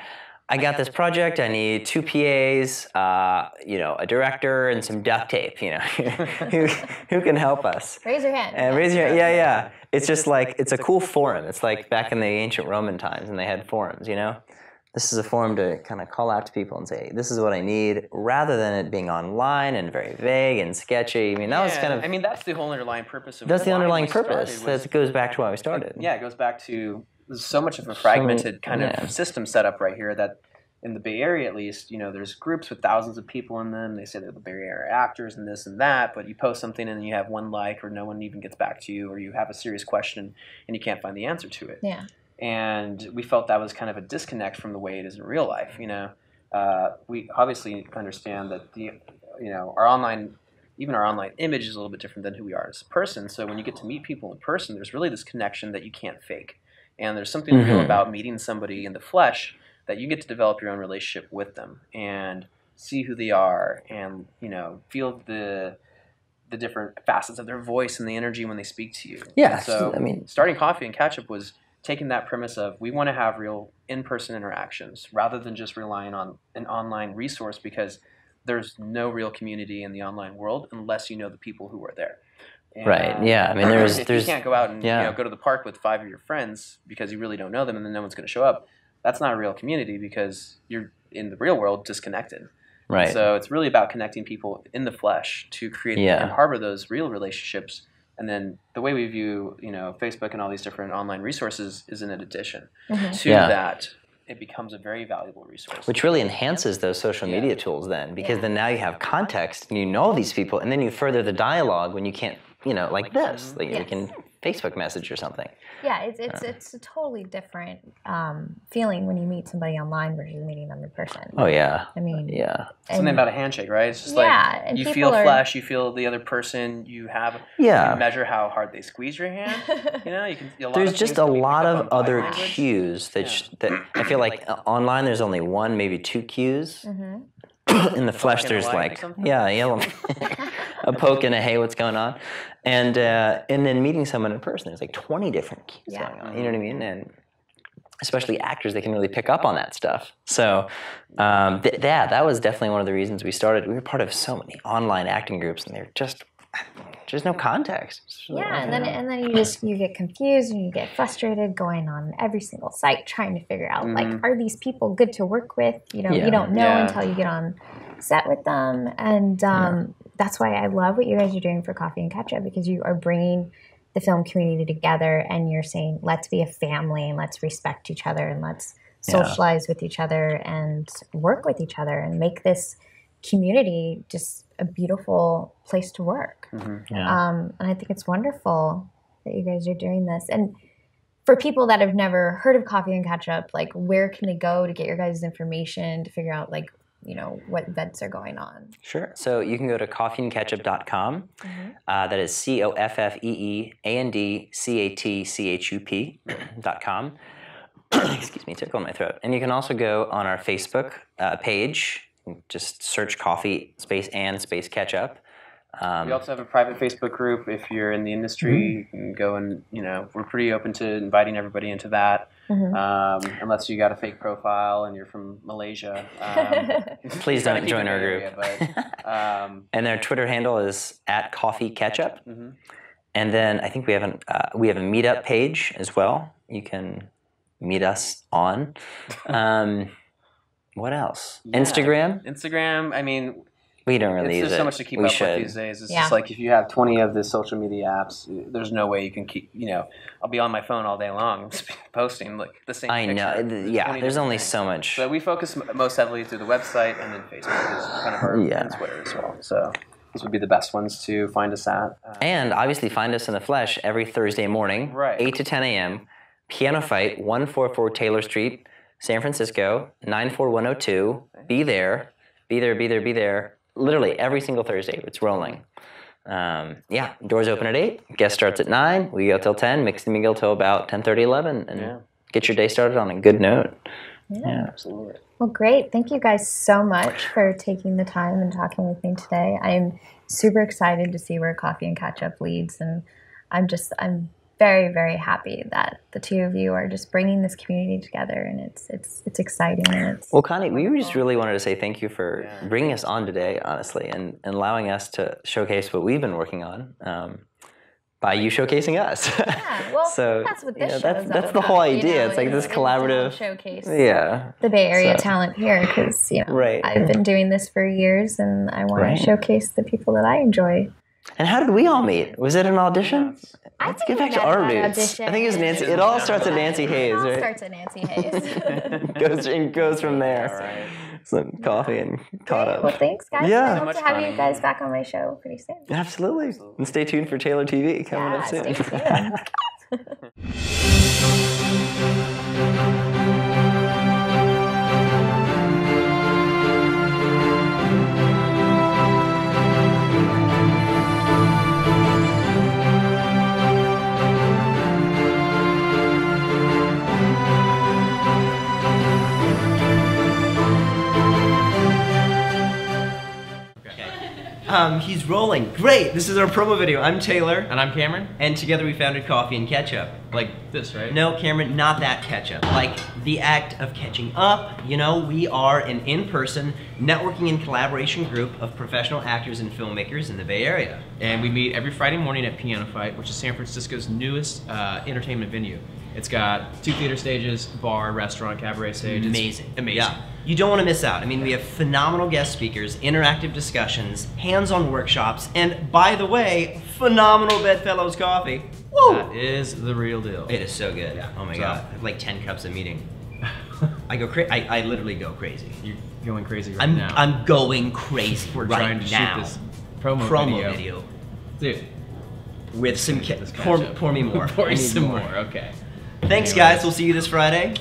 I got this project, I need two PAs, uh, you know, a director, and some duct tape, you know. (laughs) who, who can help us? Raise your hand. And raise your hand. yeah, yeah. It's just like it's a cool forum. It's like back in the ancient Roman times, and they had forums. You know, this is a forum to kind of call out to people and say, "This is what I need," rather than it being online and very vague and sketchy. I mean, that was kind of I mean, that's the whole underlying purpose of. that's the underlying purpose. That goes back to why we started. Yeah, it goes back to there's so much of a fragmented kind yeah. of system set up right here that in the Bay Area at least, you know, there's groups with thousands of people in them. They say they're the Bay Area actors and this and that, but you post something and you have one like or no one even gets back to you or you have a serious question and you can't find the answer to it. Yeah. And we felt that was kind of a disconnect from the way it is in real life, you know. Uh, we obviously understand that the you know, our online even our online image is a little bit different than who we are as a person. So when you get to meet people in person, there's really this connection that you can't fake. And there's something real Mhm. about meeting somebody in the flesh that you get to develop your own relationship with them and see who they are and, you know, feel the the different facets of their voice and the energy when they speak to you. Yeah, And so I mean- starting coffee and catch up was taking that premise of we want to have real in-person interactions rather than just relying on an online resource because there's no real community in the online world unless you know the people who are there. And, Right, uh, yeah, I mean, (clears throat) there's- if there's- you can't go out and yeah. you know go to the park with five of your friends because you really don't know them and then no one's going to show up. That's not a real community because you're in the real world disconnected. Right. So it's really about connecting people in the flesh to create Yeah. and harbor those real relationships. And then the way we view, you know, Facebook and all these different online resources is in an addition Mhm. to Yeah. that. It becomes a very valuable resource. Which really enhances those social media tools then, because then now you have context and you know these people, and then you further the dialogue when you can't, you know, like this, like you Yes. can Facebook message or something. Yeah, it's it's it's a totally different um, feeling when you meet somebody online versus meeting them in person. Oh yeah. I mean, yeah. Something and- about a handshake, right? It's just Yeah, like and you feel are- flesh, you feel the other person, you have Yeah. you measure how hard they squeeze your hand. (laughs) you know, you can a lot There's of just a that we pick lot of other language. cues that sh- that I feel (clears throat) like uh, online there's only one, maybe two cues. Mhm. (coughs) in the flesh, there's like yeah, yeah, (laughs) a poke and a hey, what's going on? And uh, and then meeting someone in person, there's like 20 different cues Yeah. going on. You know what I mean? And especially actors, they can really pick up on that stuff. So um, th- yeah, that was definitely one of the reasons we started. We were part of so many online acting groups, and they're just there's no context. Yeah, and then like- and then you just you get confused and you get frustrated going on every single site trying to figure out like Mhm. are these people good to work with? You know, Yeah. you don't know Yeah. until you get on set with them, and um, that's why I love what you guys are doing for Coffee and Catchup because you are bringing the film community together and you're saying let's be a family and let's respect each other and let's Yeah. socialize with each other and work with each other and make this community just a beautiful place to work. Yeah. Um, and I think it's wonderful that you guys are doing this. And for people that have never heard of Coffee and Catchup, like where can they go to get your guys' information to figure out like, you know, what events are going on? Sure. So you can go to coffeeandcatchup.com. Uh, that is C O F F E E A N D C A T C H U P (clears throat) dot com. (clears throat) Excuse me, tickle in my throat. And you can also go on our Facebook uh, page. Just search coffee space and space catchup. Um, We also have a private Facebook group. If you're in the industry, Mm-hmm. you can go and you know we're pretty open to inviting everybody into that. Mhm. Um, unless you got a fake profile and you're from Malaysia, um, (laughs) Please don't join our Bay group. But, (laughs) um, and their Twitter handle is at coffee catchup. mhm. And then I think we have an uh, we have a meetup page as well. You can meet us on. (laughs) Um, what else? Yeah. Instagram. Instagram. I mean, We don't really it's use just it. so much to keep we up should. with these days. It's Yeah. just like if you have 20 of the social media apps, there's no way you can keep. You know, I'll be on my phone all day long (laughs) posting like the same. I know. picture, Yeah, there's only things. so much. So we focus m- most heavily through the website and then Facebook is kind of our Yeah. and Twitter as well. So these would be the best ones to find us at. Uh, And obviously, find us in the flesh every Thursday morning, Right. 8 to 10 a.m. Piano Fight, 144 Taylor Street, San Francisco, 94102. Be there, be there, be there, be there. Literally every single Thursday, it's rolling. Um, yeah, doors open at 8, guest starts at 9, we go till 10, mix and mingle till about 10 30, 11, and Yeah. get your day started on a good note. Yeah. Absolutely. Well, great. Thank you guys so much for taking the time and talking with me today. I'm super excited to see where Coffee and Catch Up leads, and I'm just I'm very very happy that the two of you are just bringing this community together, and it's it's it's exciting and it's Well, Connie, we just really wanted to say thank you for bringing us on today, honestly, and, and allowing us to showcase what we've been working on um, by you showcasing us. Yeah, well, (laughs) so that's what you this know, show that's is that's all the whole about, you idea. know, it's like this collaborative showcase Yeah. the Bay Area So- talent here because you know Right. I've been doing this for years, and I want Right. to showcase the people that I enjoy. And how did we all meet? Was it an audition? Let's get back to our at roots. audition. I think it was Nancy. It all starts at Nancy Hayes, It all right? starts at Nancy Hayes. (laughs) goes and goes from there. Some coffee and caught up. well, thanks, guys. Yeah. I hope to have you guys back on my show pretty soon. Absolutely. And stay tuned for Taylor TV coming up Yeah, soon. (laughs) (laughs) Um, he's rolling. Great. This is our promo video. I'm Taylor. And I'm Cameron. And together we founded Coffee and Catchup. Like this, right? No, Cameron, not that ketchup. Like the act of catching up. You know, we are an in-person networking and collaboration group of professional actors and filmmakers in the Bay Area. And we meet every Friday morning at Piano Fight, which is San Francisco's newest uh, entertainment venue. It's got two theater stages, bar, restaurant, cabaret stage. It's Amazing. amazing. Yeah. You don't want to miss out. I mean, we have phenomenal guest speakers, interactive discussions, hands-on workshops, and by the way, phenomenal Bedfellows coffee. Woo! That is the real deal. It is so good. Yeah. Oh my So- god, I have like ten cups a meeting. (laughs) I go crazy. I, I literally go crazy. You're going crazy right I'm now. I'm going crazy We're right trying to now. shoot this promo, video. Dude. with some. Ca- pour, pour me (laughs) more. Pour me some more. Okay. Thanks, guys. We'll see you this Friday.